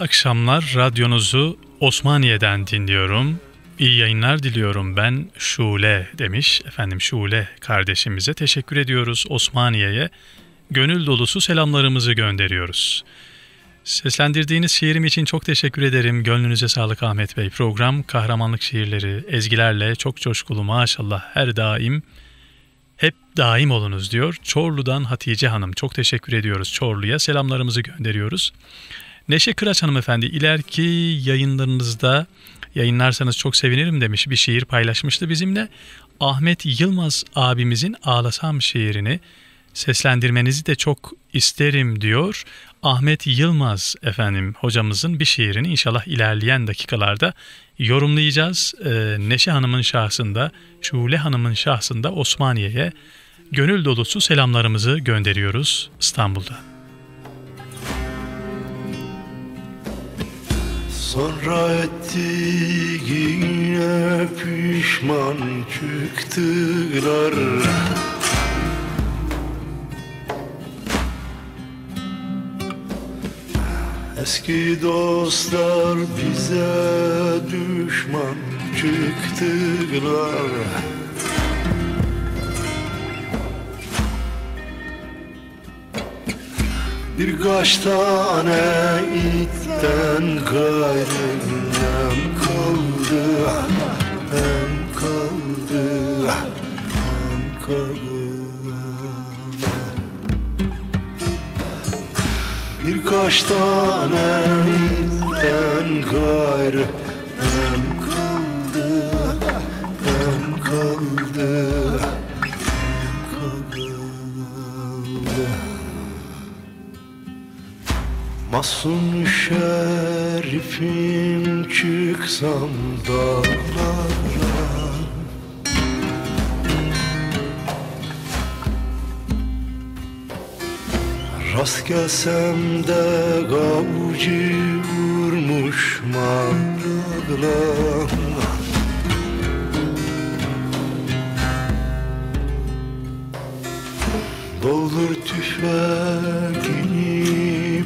akşamlar. Radyonuzu Osmaniye'den dinliyorum. İyi yayınlar diliyorum ben Şule demiş. Efendim Şule kardeşimize teşekkür ediyoruz Osmaniye'ye. Gönül dolusu selamlarımızı gönderiyoruz. Seslendirdiğiniz şiirim için çok teşekkür ederim. Gönlünüze sağlık Ahmet Bey. Program kahramanlık şiirleri, ezgilerle çok coşkulu maşallah her daim. Hep daim olunuz diyor. Çorlu'dan Hatice Hanım. Çok teşekkür ediyoruz Çorlu'ya. Selamlarımızı gönderiyoruz. Neşe Kıraç hanımefendi ileriki yayınlarınızda yayınlarsanız çok sevinirim demiş bir şiir paylaşmıştı bizimle. Ahmet Yılmaz abimizin Ağlasam şiirini seslendirmenizi de çok isterim diyor. Ahmet Yılmaz efendim hocamızın bir şiirini inşallah ilerleyen dakikalarda yorumlayacağız. Ee, Neşe Hanım'ın şahsında, Şule Hanım'ın şahsında Osmaniye'ye gönül dolusu selamlarımızı gönderiyoruz İstanbul'da. Sonra ettiğine pişman çıktılar. Eski dostlar bize düşman çıktılar Birkaç tane itten gayrı nem kaldı. Hem kaldı Hem kaldı. Birkaç tane itten gayrı Hem kaldı. Hem kaldı Hem kaldı Masum şerifim çıksam dağlara. Rast gelsem de gavcı vurmuş mağaralar Doldur tüfeğini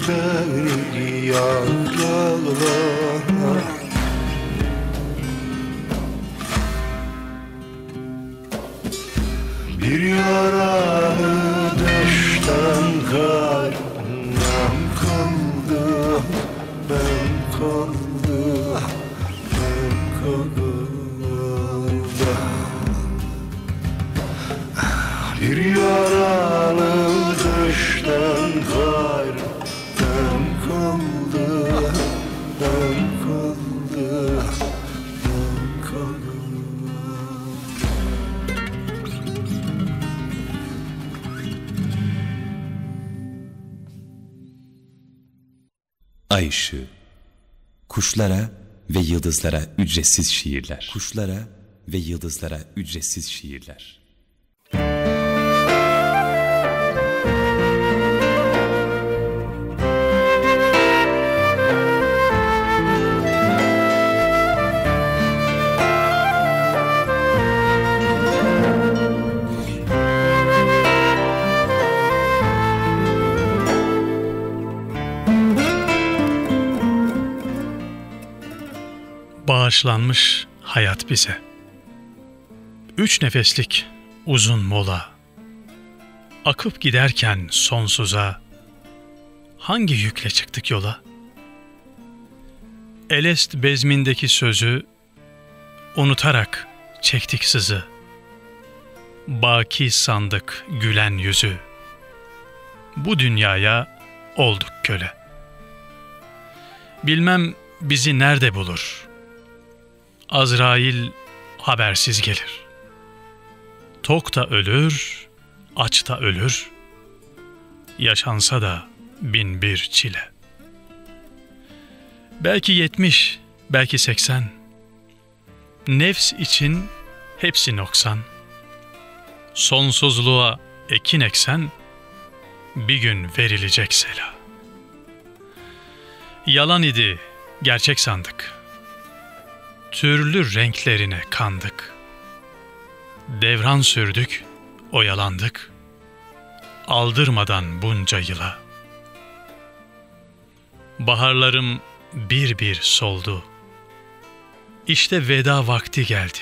yaralar Bir yaralı düşten karnım kaldı Ben kaldı Ben kaldı. Bir yaralı düşten gayrı ışığı. Kuşlara ve yıldızlara ücretsiz şiirler. Kuşlara ve yıldızlara ücretsiz şiirler. Bağışlanmış hayat bize. Üç nefeslik uzun mola. Akıp giderken sonsuza hangi yükle çıktık yola? Elest bezmindeki sözü unutarak çektik sızı. Baki sandık gülen yüzü. Bu dünyaya olduk köle. Bilmem bizi nerede bulur. Azrail habersiz gelir. Tok da ölür, aç da ölür. Yaşansa da bin bir çile. Belki yetmiş, belki seksen. Nefs için hepsi noksan. Sonsuzluğa ekin eksen, bir gün verilecek sela. Yalan idi, gerçek sandık. Türlü renklerine kandık. Devran sürdük, oyalandık. Aldırmadan bunca yıla. Baharlarım bir bir soldu. İşte veda vakti geldi.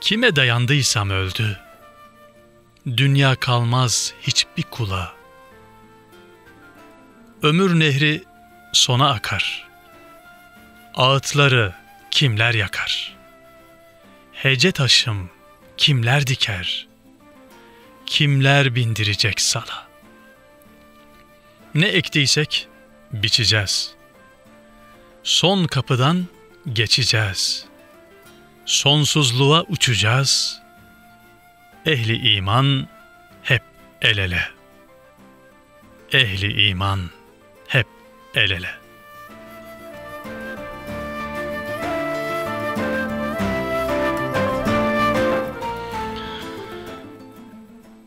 Kime dayandıysam öldü. Dünya kalmaz hiçbir kula. Ömür nehri sona akar. Ağıtları kimler yakar? Hece taşım kimler diker? Kimler bindirecek sala? Ne ektiysek biçeceğiz. Son kapıdan geçeceğiz. Sonsuzluğa uçacağız. Ehli iman hep el ele. Ehli iman hep el ele.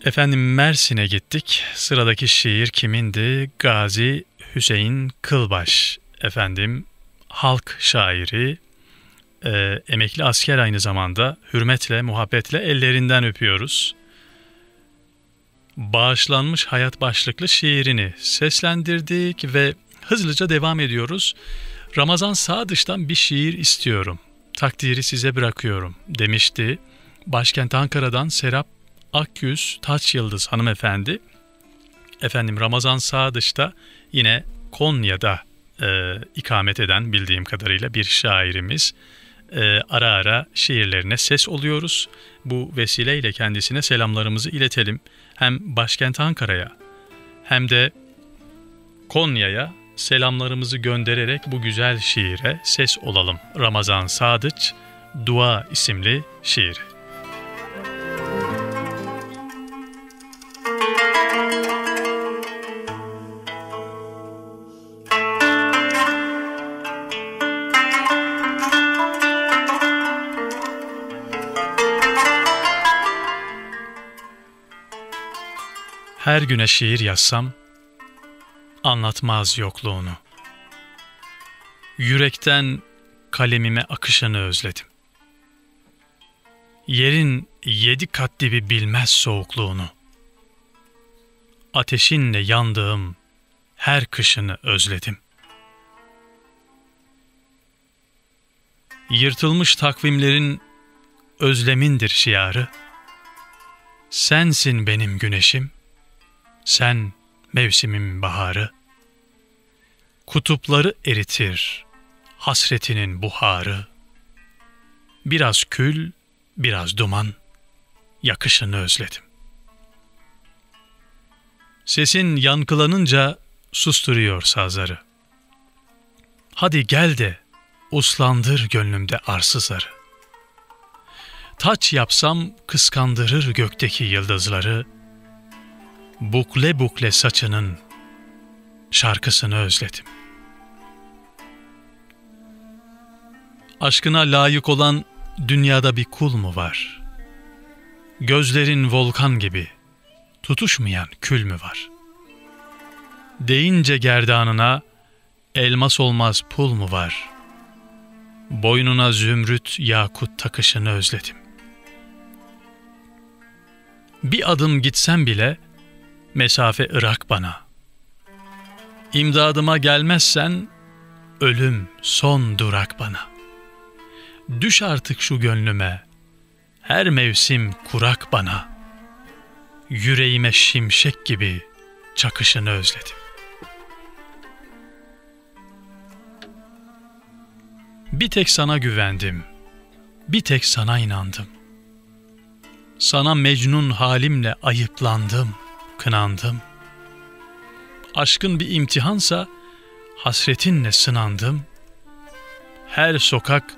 Efendim Mersin'e gittik. Sıradaki şiir kimindi? Gazi Hüseyin Kılbaş. Efendim halk şairi, e, emekli asker aynı zamanda hürmetle, muhabbetle ellerinden öpüyoruz. Bağışlanmış Hayat başlıklı şiirini seslendirdik ve hızlıca devam ediyoruz. Ramazan Sadıç'tan bir şiir istiyorum. Takdiri size bırakıyorum demişti. Başkent Ankara'dan Serap Akyüz Taç Yıldız hanımefendi. Efendim Ramazan Sadıç'ta yine Konya'da e, ikamet eden bildiğim kadarıyla bir şairimiz. E, ara ara şiirlerine ses oluyoruz. Bu vesileyle kendisine selamlarımızı iletelim. Hem başkent Ankara'ya hem de Konya'ya selamlarımızı göndererek bu güzel şiire ses olalım. Ramazan Sadıç, Dua isimli şiiri. Her güne şiir yazsam, anlatmaz yokluğunu. Yürekten kalemime akışını özledim. Yerin yedi kat dibi bilmez soğukluğunu. Ateşinle yandığım her kışını özledim. Yırtılmış takvimlerin özlemindir şiarı. Sensin benim güneşim, sen mevsimin baharı. Kutupları eritir hasretinin buharı. Biraz kül, biraz duman, yakışını özledim. Sesin yankılanınca susturuyor sazları. Hadi gel de uslandır gönlümde arsızları. Taç yapsam kıskandırır gökteki yıldızları. Bukle bukle saçının şarkısını özledim. Aşkına layık olan dünyada bir kul mu var? Gözlerin volkan gibi tutuşmayan kül mü var? Deyince gerdanına elmas olmaz pul mu var? Boynuna zümrüt yakut takışını özledim. Bir adım gitsem bile mesafe ırak bana. İmdadıma gelmezsen ölüm son durak bana.'' Düş artık şu gönlüme, her mevsim kurak bana. Yüreğime şimşek gibi çakışını özledim. Bir tek sana güvendim, bir tek sana inandım. Sana mecnun halimle ayıplandım, kınandım. Aşkın bir imtihansa hasretinle sınandım. Her sokak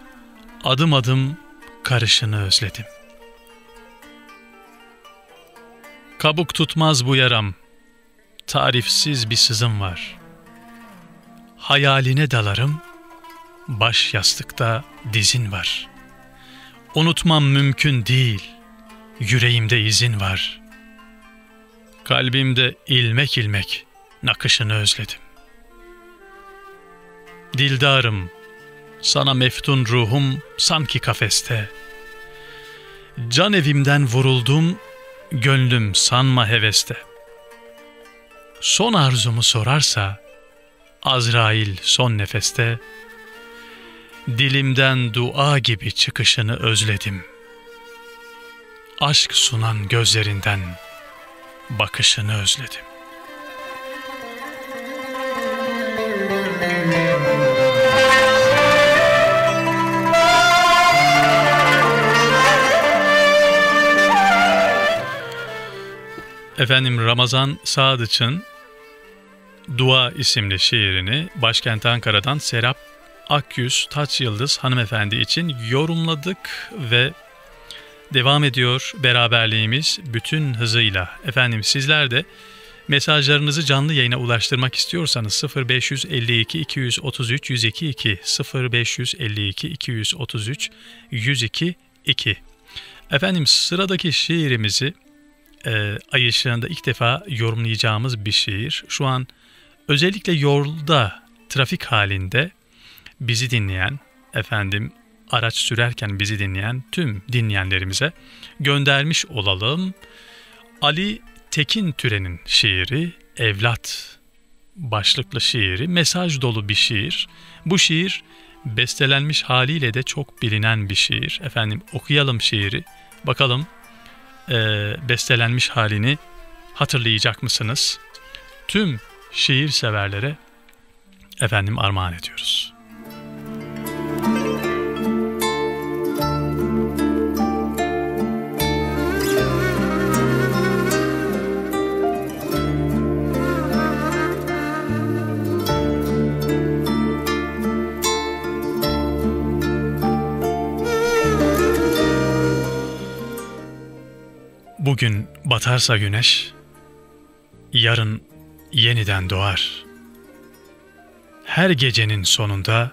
adım adım karışını özledim. Kabuk tutmaz bu yaram, tarifsiz bir sızım var. Hayaline dalarım, baş yastıkta dizin var. Unutmam mümkün değil, yüreğimde izin var. Kalbimde ilmek ilmek nakışını özledim. Dildarım, sana meftun ruhum sanki kafeste. Can evimden vuruldum, gönlüm sanma heveste. Son arzumu sorarsa, Azrail son nefeste, dilimden dua gibi çıkışını özledim. Aşk sunan gözlerinden bakışını özledim. Efendim Ramazan Sadıç'ın Dua isimli şiirini başkent Ankara'dan Serap Akyüz Taç Yıldız hanımefendi için yorumladık ve devam ediyor beraberliğimiz bütün hızıyla. Efendim sizler de mesajlarınızı canlı yayına ulaştırmak istiyorsanız 0552 233 102 2 0552 233 102 2 Efendim sıradaki şiirimizi e, ay ışığında ilk defa yorumlayacağımız bir şiir. Şu an özellikle yolda, trafik halinde bizi dinleyen, efendim araç sürerken bizi dinleyen tüm dinleyenlerimize göndermiş olalım. Ali Tekin Türen'in şiiri Evlat başlıklı şiiri mesaj dolu bir şiir. Bu şiir bestelenmiş haliyle de çok bilinen bir şiir. Efendim okuyalım şiiri. Bakalım e, bestelenmiş halini hatırlayacak mısınız? Tüm şiir severlere efendim armağan ediyoruz. Bugün batarsa güneş, yarın yeniden doğar. Her gecenin sonunda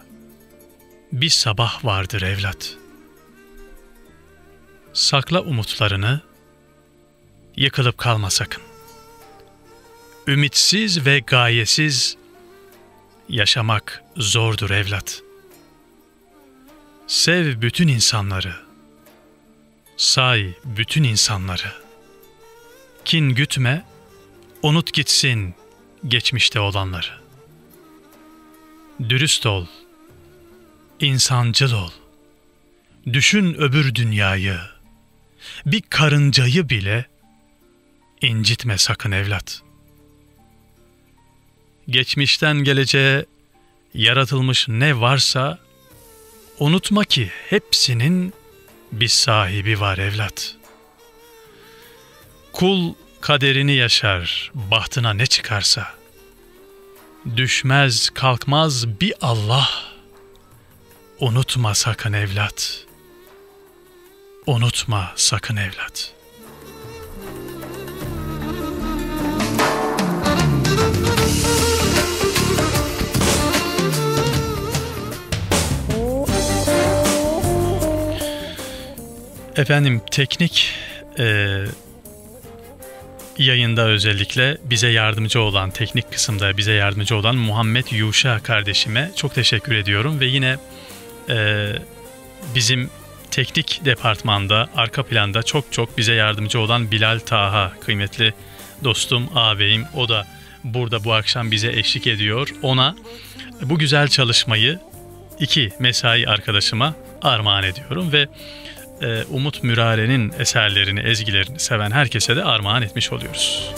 bir sabah vardır evlat. Sakla umutlarını, yıkılıp kalma sakın. Ümitsiz ve gayesiz yaşamak zordur evlat. Sev bütün insanları, Say bütün insanları. Kin gütme, unut gitsin geçmişte olanları. Dürüst ol, insancıl ol. Düşün öbür dünyayı. Bir karıncayı bile incitme sakın evlat. Geçmişten geleceğe yaratılmış ne varsa unutma ki hepsinin bir sahibi var evlat. Kul kaderini yaşar, bahtına ne çıkarsa. Düşmez, kalkmaz bir Allah. Unutma sakın evlat. Unutma sakın evlat.'' Efendim teknik e, yayında özellikle bize yardımcı olan, teknik kısımda bize yardımcı olan Muhammed Yuşa kardeşime çok teşekkür ediyorum. Ve yine e, bizim teknik departmanda, arka planda çok çok bize yardımcı olan Bilal Taha, kıymetli dostum, ağabeyim. O da burada bu akşam bize eşlik ediyor. Ona bu güzel çalışmayı iki mesai arkadaşıma armağan ediyorum ve Umut Mürare'nin eserlerini, ezgilerini seven herkese de armağan etmiş oluyoruz.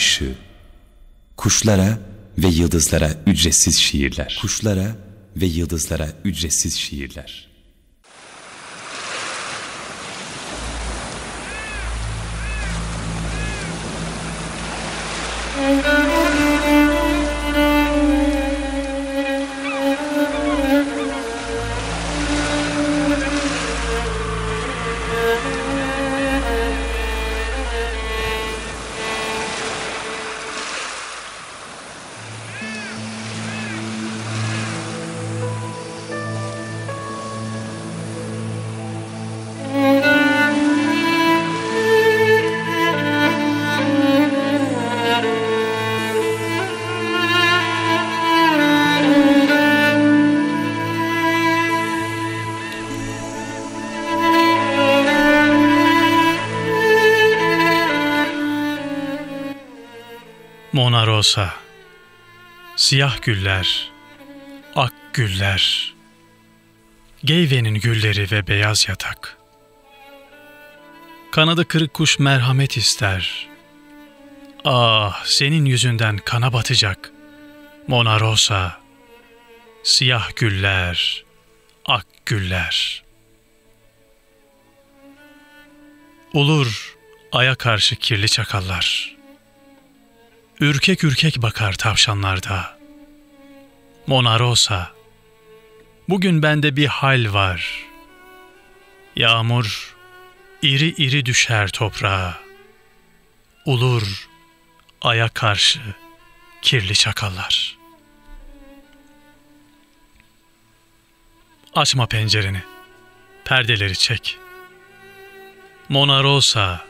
Işığı. Kuşlara ve yıldızlara ücretsiz şiirler. Kuşlara ve yıldızlara ücretsiz şiirler. Rosa Siyah güller, ak güller, Geyvenin gülleri ve beyaz yatak. Kanadı kırık kuş merhamet ister. Ah senin yüzünden kana batacak. Mona Rosa, siyah güller, ak güller. Olur aya karşı kirli çakallar. Ürkek ürkek bakar tavşanlarda. Mona Rosa, bugün bende bir hal var. Yağmur iri iri düşer toprağa. Ulur aya karşı kirli çakallar. Açma pencereni, perdeleri çek. Mona Rosa,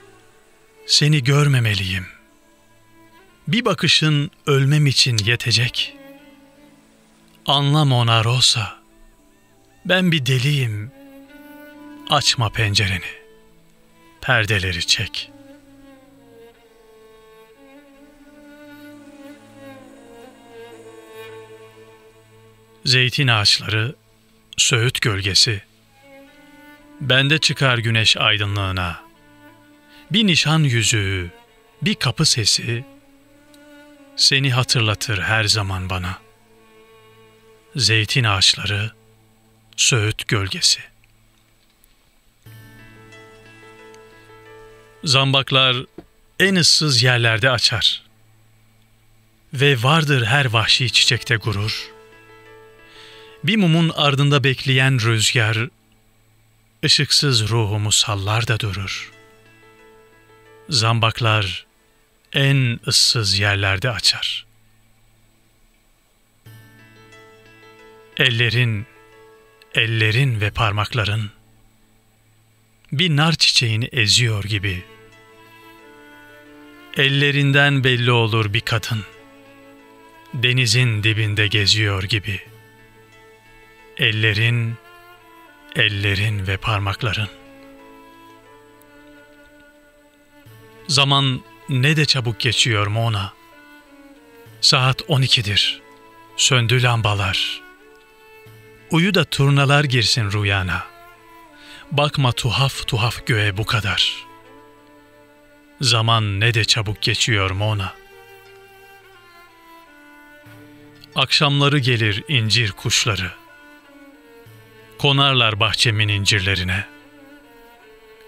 seni görmemeliyim. Bir bakışın ölmem için yetecek. Anla Mona Rosa, ben bir deliyim. Açma pencereni, perdeleri çek. Zeytin ağaçları, söğüt gölgesi, bende çıkar güneş aydınlığına. Bir nişan yüzüğü, bir kapı sesi, seni hatırlatır her zaman bana. Zeytin ağaçları, söğüt gölgesi. Zambaklar en ıssız yerlerde açar. Ve vardır her vahşi çiçekte gurur. Bir mumun ardında bekleyen rüzgar, ışıksız ruhumu sallar da durur. Zambaklar en ıssız yerlerde açar. Ellerin, ellerin ve parmakların bir nar çiçeğini eziyor gibi Ellerinden belli olur bir kadın. Denizin dibinde geziyor gibi. Ellerin, ellerin ve parmakların. Zaman ne de çabuk geçiyor Mona. Saat 12'dir. Söndü lambalar. Uyu da turnalar girsin rüyana. Bakma tuhaf tuhaf göğe bu kadar. Zaman ne de çabuk geçiyor Mona. Akşamları gelir incir kuşları. Konarlar bahçemin incirlerine.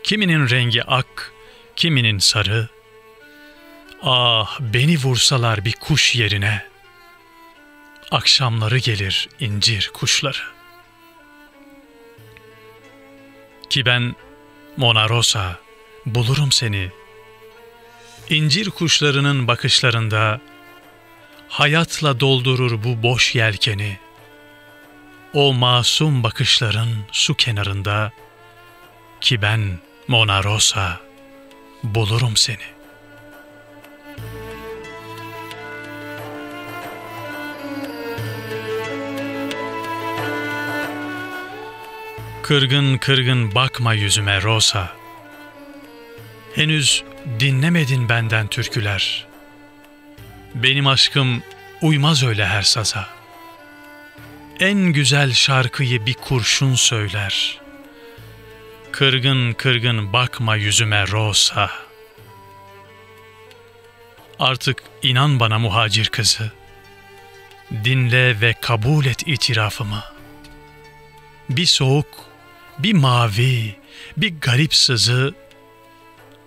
Kiminin rengi ak, kiminin sarı. Ah beni vursalar bir kuş yerine. Akşamları gelir incir kuşları. Ki ben Mona Rosa bulurum seni. İncir kuşlarının bakışlarında hayatla doldurur bu boş yelkeni. O masum bakışların su kenarında ki ben Mona Rosa bulurum seni. Kırgın kırgın bakma yüzüme Rosa. Henüz dinlemedin benden türküler. Benim aşkım uymaz öyle her saza. En güzel şarkıyı bir kurşun söyler. Kırgın kırgın bakma yüzüme Rosa. Artık inan bana muhacir kızı. Dinle ve kabul et itirafımı. Bir soğuk, bir mavi, bir garip sızı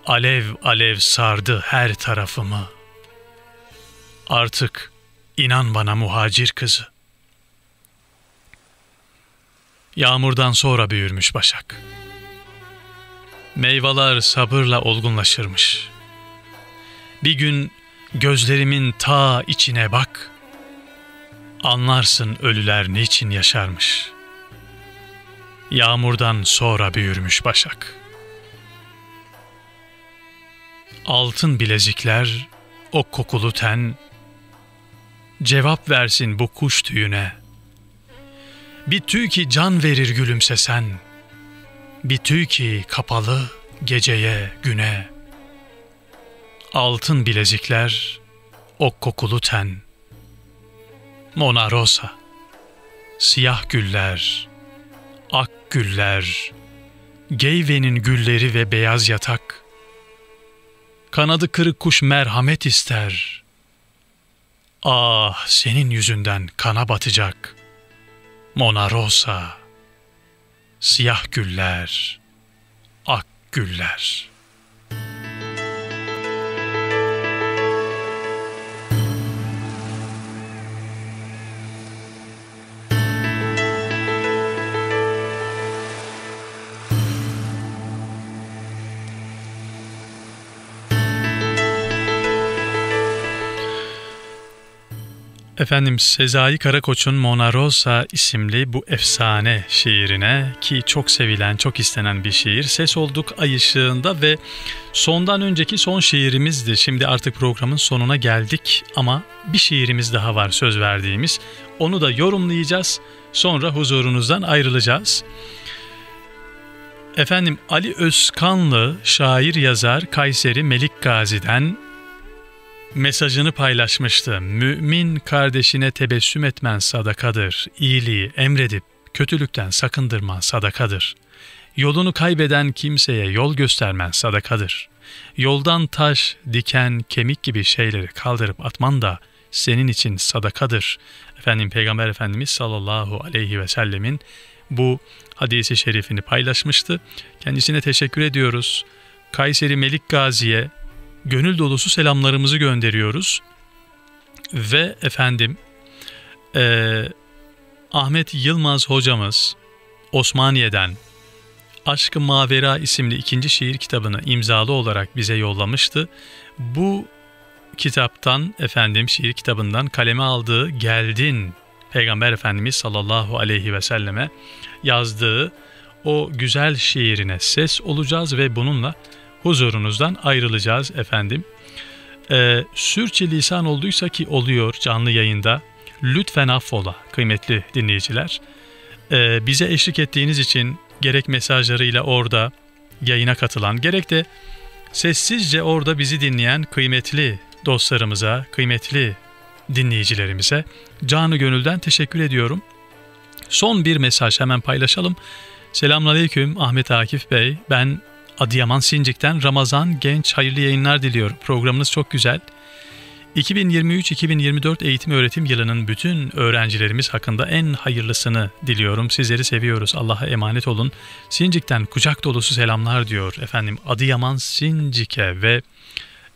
alev alev sardı her tarafımı. Artık inan bana muhacir kızı. Yağmurdan sonra büyürmüş başak. Meyveler sabırla olgunlaşırmış. Bir gün gözlerimin ta içine bak. Anlarsın ölüler niçin yaşarmış. Yağmurdan sonra büyürmüş başak. Altın bilezikler, o kokulu ten, cevap versin bu kuş tüyüne. Bir tüy ki can verir gülümsesen, bir tüy ki kapalı geceye, güne. Altın bilezikler, o kokulu ten. Mona Rosa, siyah güller, ak güller, geyvenin gülleri ve beyaz yatak. Kanadı kırık kuş merhamet ister. Ah senin yüzünden kana batacak. Mona Rosa, siyah güller, ak güller.'' Efendim Sezai Karakoç'un Mona Rosa isimli bu efsane şiirine ki çok sevilen, çok istenen bir şiir. Ses olduk ay ışığında ve sondan önceki son şiirimizdi. Şimdi artık programın sonuna geldik ama bir şiirimiz daha var söz verdiğimiz. Onu da yorumlayacağız. Sonra huzurunuzdan ayrılacağız. Efendim Ali Özkanlı şair yazar Kayseri Melik Gazi'den mesajını paylaşmıştı. Mümin kardeşine tebessüm etmen sadakadır. İyiliği emredip kötülükten sakındırman sadakadır. Yolunu kaybeden kimseye yol göstermen sadakadır. Yoldan taş, diken, kemik gibi şeyleri kaldırıp atman da senin için sadakadır. Efendim Peygamber Efendimiz sallallahu aleyhi ve sellemin bu hadisi şerifini paylaşmıştı. Kendisine teşekkür ediyoruz. Kayseri Melik Gazi'ye gönül dolusu selamlarımızı gönderiyoruz. Ve efendim e, Ahmet Yılmaz hocamız Osmaniye'den Aşkı Mavera isimli ikinci şiir kitabını imzalı olarak bize yollamıştı. Bu kitaptan efendim şiir kitabından kaleme aldığı Geldin Peygamber Efendimiz sallallahu aleyhi ve selleme yazdığı o güzel şiirine ses olacağız ve bununla huzurunuzdan ayrılacağız efendim. e, sürçülisan olduysa ki oluyor canlı yayında lütfen affola kıymetli dinleyiciler. E, bize eşlik ettiğiniz için gerek mesajlarıyla orada yayına katılan gerek de sessizce orada bizi dinleyen kıymetli dostlarımıza, kıymetli dinleyicilerimize canı gönülden teşekkür ediyorum. Son bir mesaj hemen paylaşalım. Selamünaleyküm Ahmet Akif Bey. Ben Adıyaman Sincik'ten Ramazan Genç hayırlı yayınlar diliyorum. Programınız çok güzel. 2023-2024 eğitim öğretim yılının bütün öğrencilerimiz hakkında en hayırlısını diliyorum. Sizleri seviyoruz. Allah'a emanet olun. Sincik'ten kucak dolusu selamlar diyor efendim. Adıyaman Sincik'e ve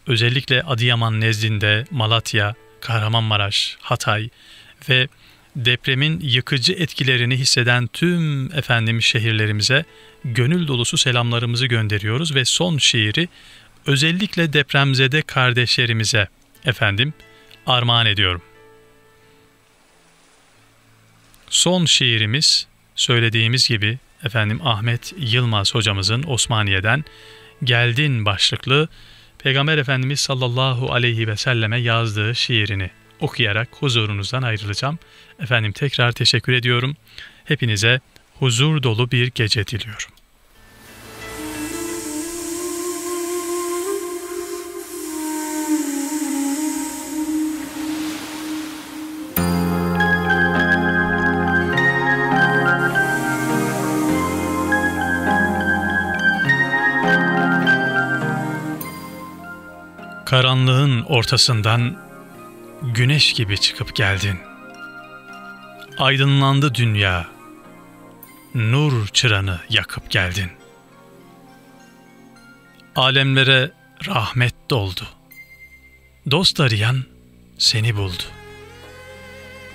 özellikle Adıyaman nezdinde Malatya, Kahramanmaraş, Hatay ve depremin yıkıcı etkilerini hisseden tüm efendim şehirlerimize gönül dolusu selamlarımızı gönderiyoruz ve son şiiri özellikle depremzede kardeşlerimize efendim armağan ediyorum. Son şiirimiz söylediğimiz gibi efendim Ahmet Yılmaz hocamızın Osmaniye'den Geldin başlıklı Peygamber Efendimiz sallallahu aleyhi ve selleme yazdığı şiirini okuyarak huzurunuzdan ayrılacağım. Efendim tekrar teşekkür ediyorum. Hepinize huzur dolu bir gece diliyorum. Karanlığın ortasından güneş gibi çıkıp geldin. Aydınlandı dünya, nur çıranı yakıp geldin. Alemlere rahmet doldu. Dost arayan seni buldu.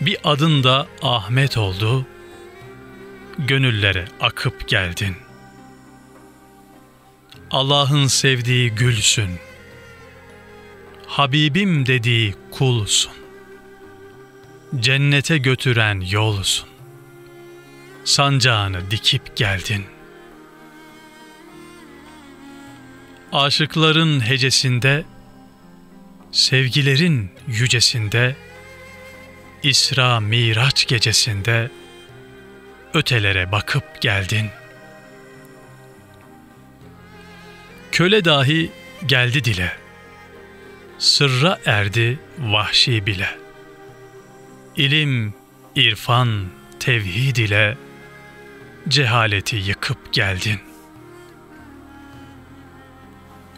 Bir adın da Ahmet oldu, gönüllere akıp geldin. Allah'ın sevdiği gülsün, Habibim dediği kulsun. Cennete götüren yolsun. Sancağını dikip geldin. Aşıkların hecesinde, sevgilerin yücesinde, İsra Miraç gecesinde ötelere bakıp geldin. Köle dahi geldi dile.'' sırra erdi vahşi bile. İlim, irfan, tevhid ile cehaleti yıkıp geldin.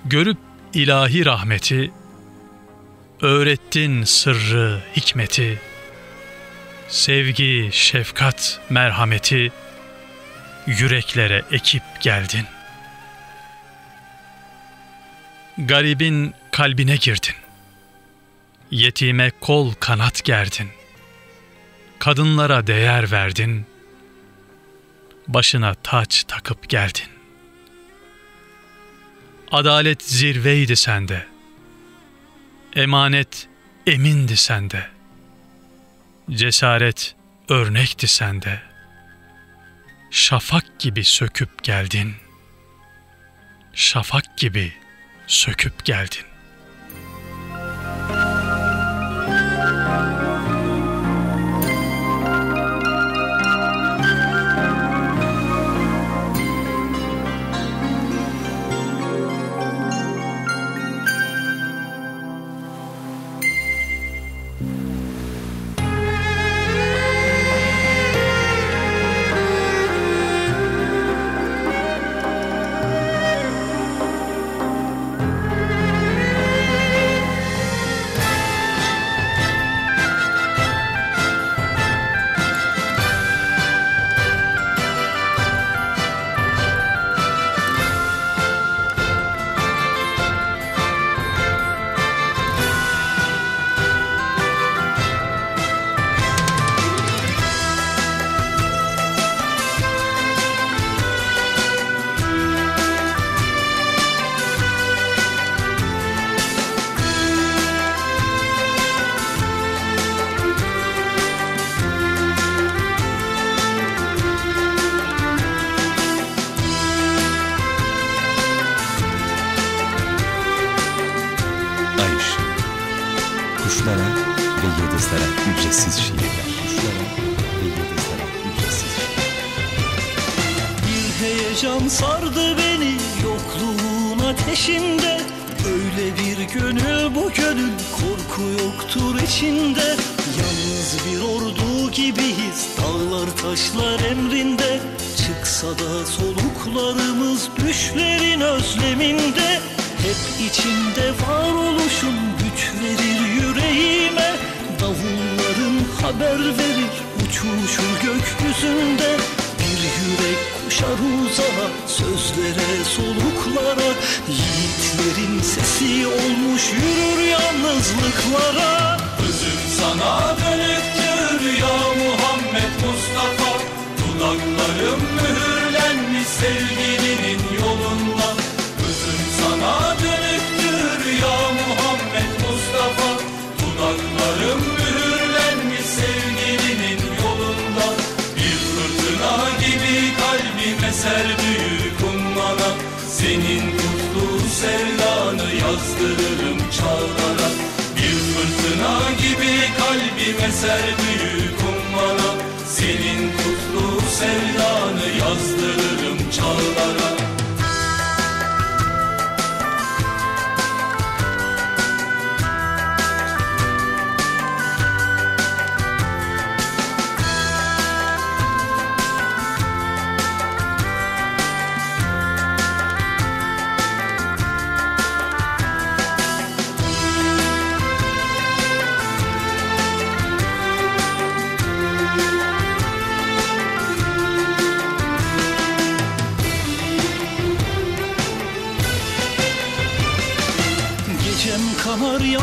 Görüp ilahi rahmeti, öğrettin sırrı, hikmeti, sevgi, şefkat, merhameti yüreklere ekip geldin. Garibin kalbine girdin. Yetime kol kanat gerdin. Kadınlara değer verdin. Başına taç takıp geldin. Adalet zirveydi sende. Emanet emindi sende. Cesaret örnekti sende. Şafak gibi söküp geldin. Şafak gibi söküp geldin.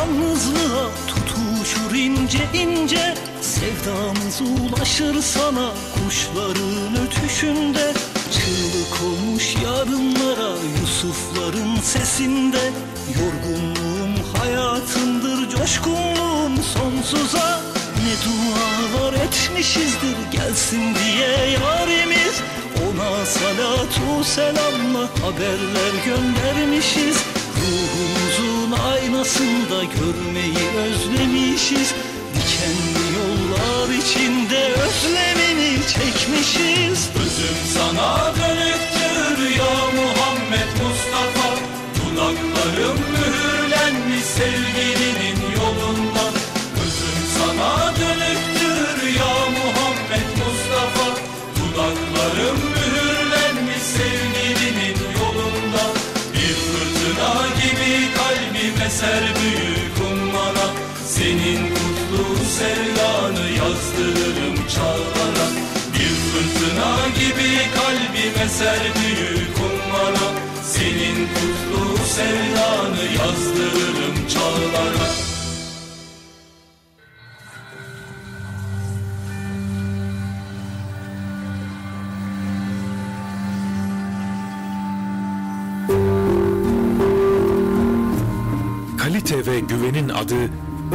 Yalnızlığa tutuşur ince ince. Sevdamız ulaşır sana kuşların ötüşünde. Çığlık olmuş yarınlara Yusufların sesinde. Yorgunluğum hayatımdır coşkunluğum sonsuza. Ne dualar etmişizdir gelsin diye yarimiz. Ona salatu selamla haberler göndermişiz. Ruhumuzun aynasında görmeyi özlemişiz. Dikenli yollar içinde özlemini çekmişiz. Özüm sana dönüktür ya Muhammed Mustafa. Dudaklarım mühürlenmiş sevgilinin eser büyük ummana. Senin kutlu sevdanı yazdırırım çağlara. Bir fırtına gibi kalbim eser büyük ummana. Senin kutlu sevdanı yazdırırım çağlara adı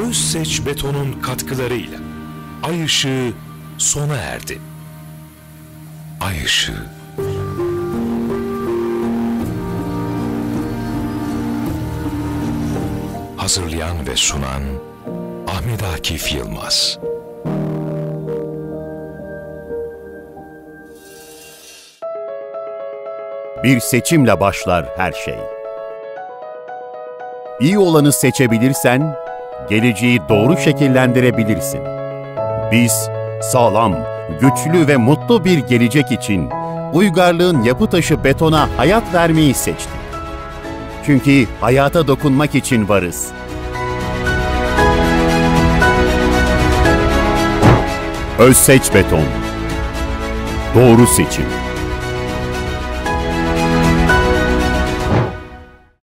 Özseç Beton'un katkılarıyla Ay ışığı sona erdi. Ay ışığı. Hazırlayan ve sunan Ahmet Akif Yılmaz. Bir seçimle başlar her şey. İyi olanı seçebilirsen, geleceği doğru şekillendirebilirsin. Biz sağlam, güçlü ve mutlu bir gelecek için uygarlığın yapı taşı betona hayat vermeyi seçtik. Çünkü hayata dokunmak için varız. Özseç Beton Doğru seçim.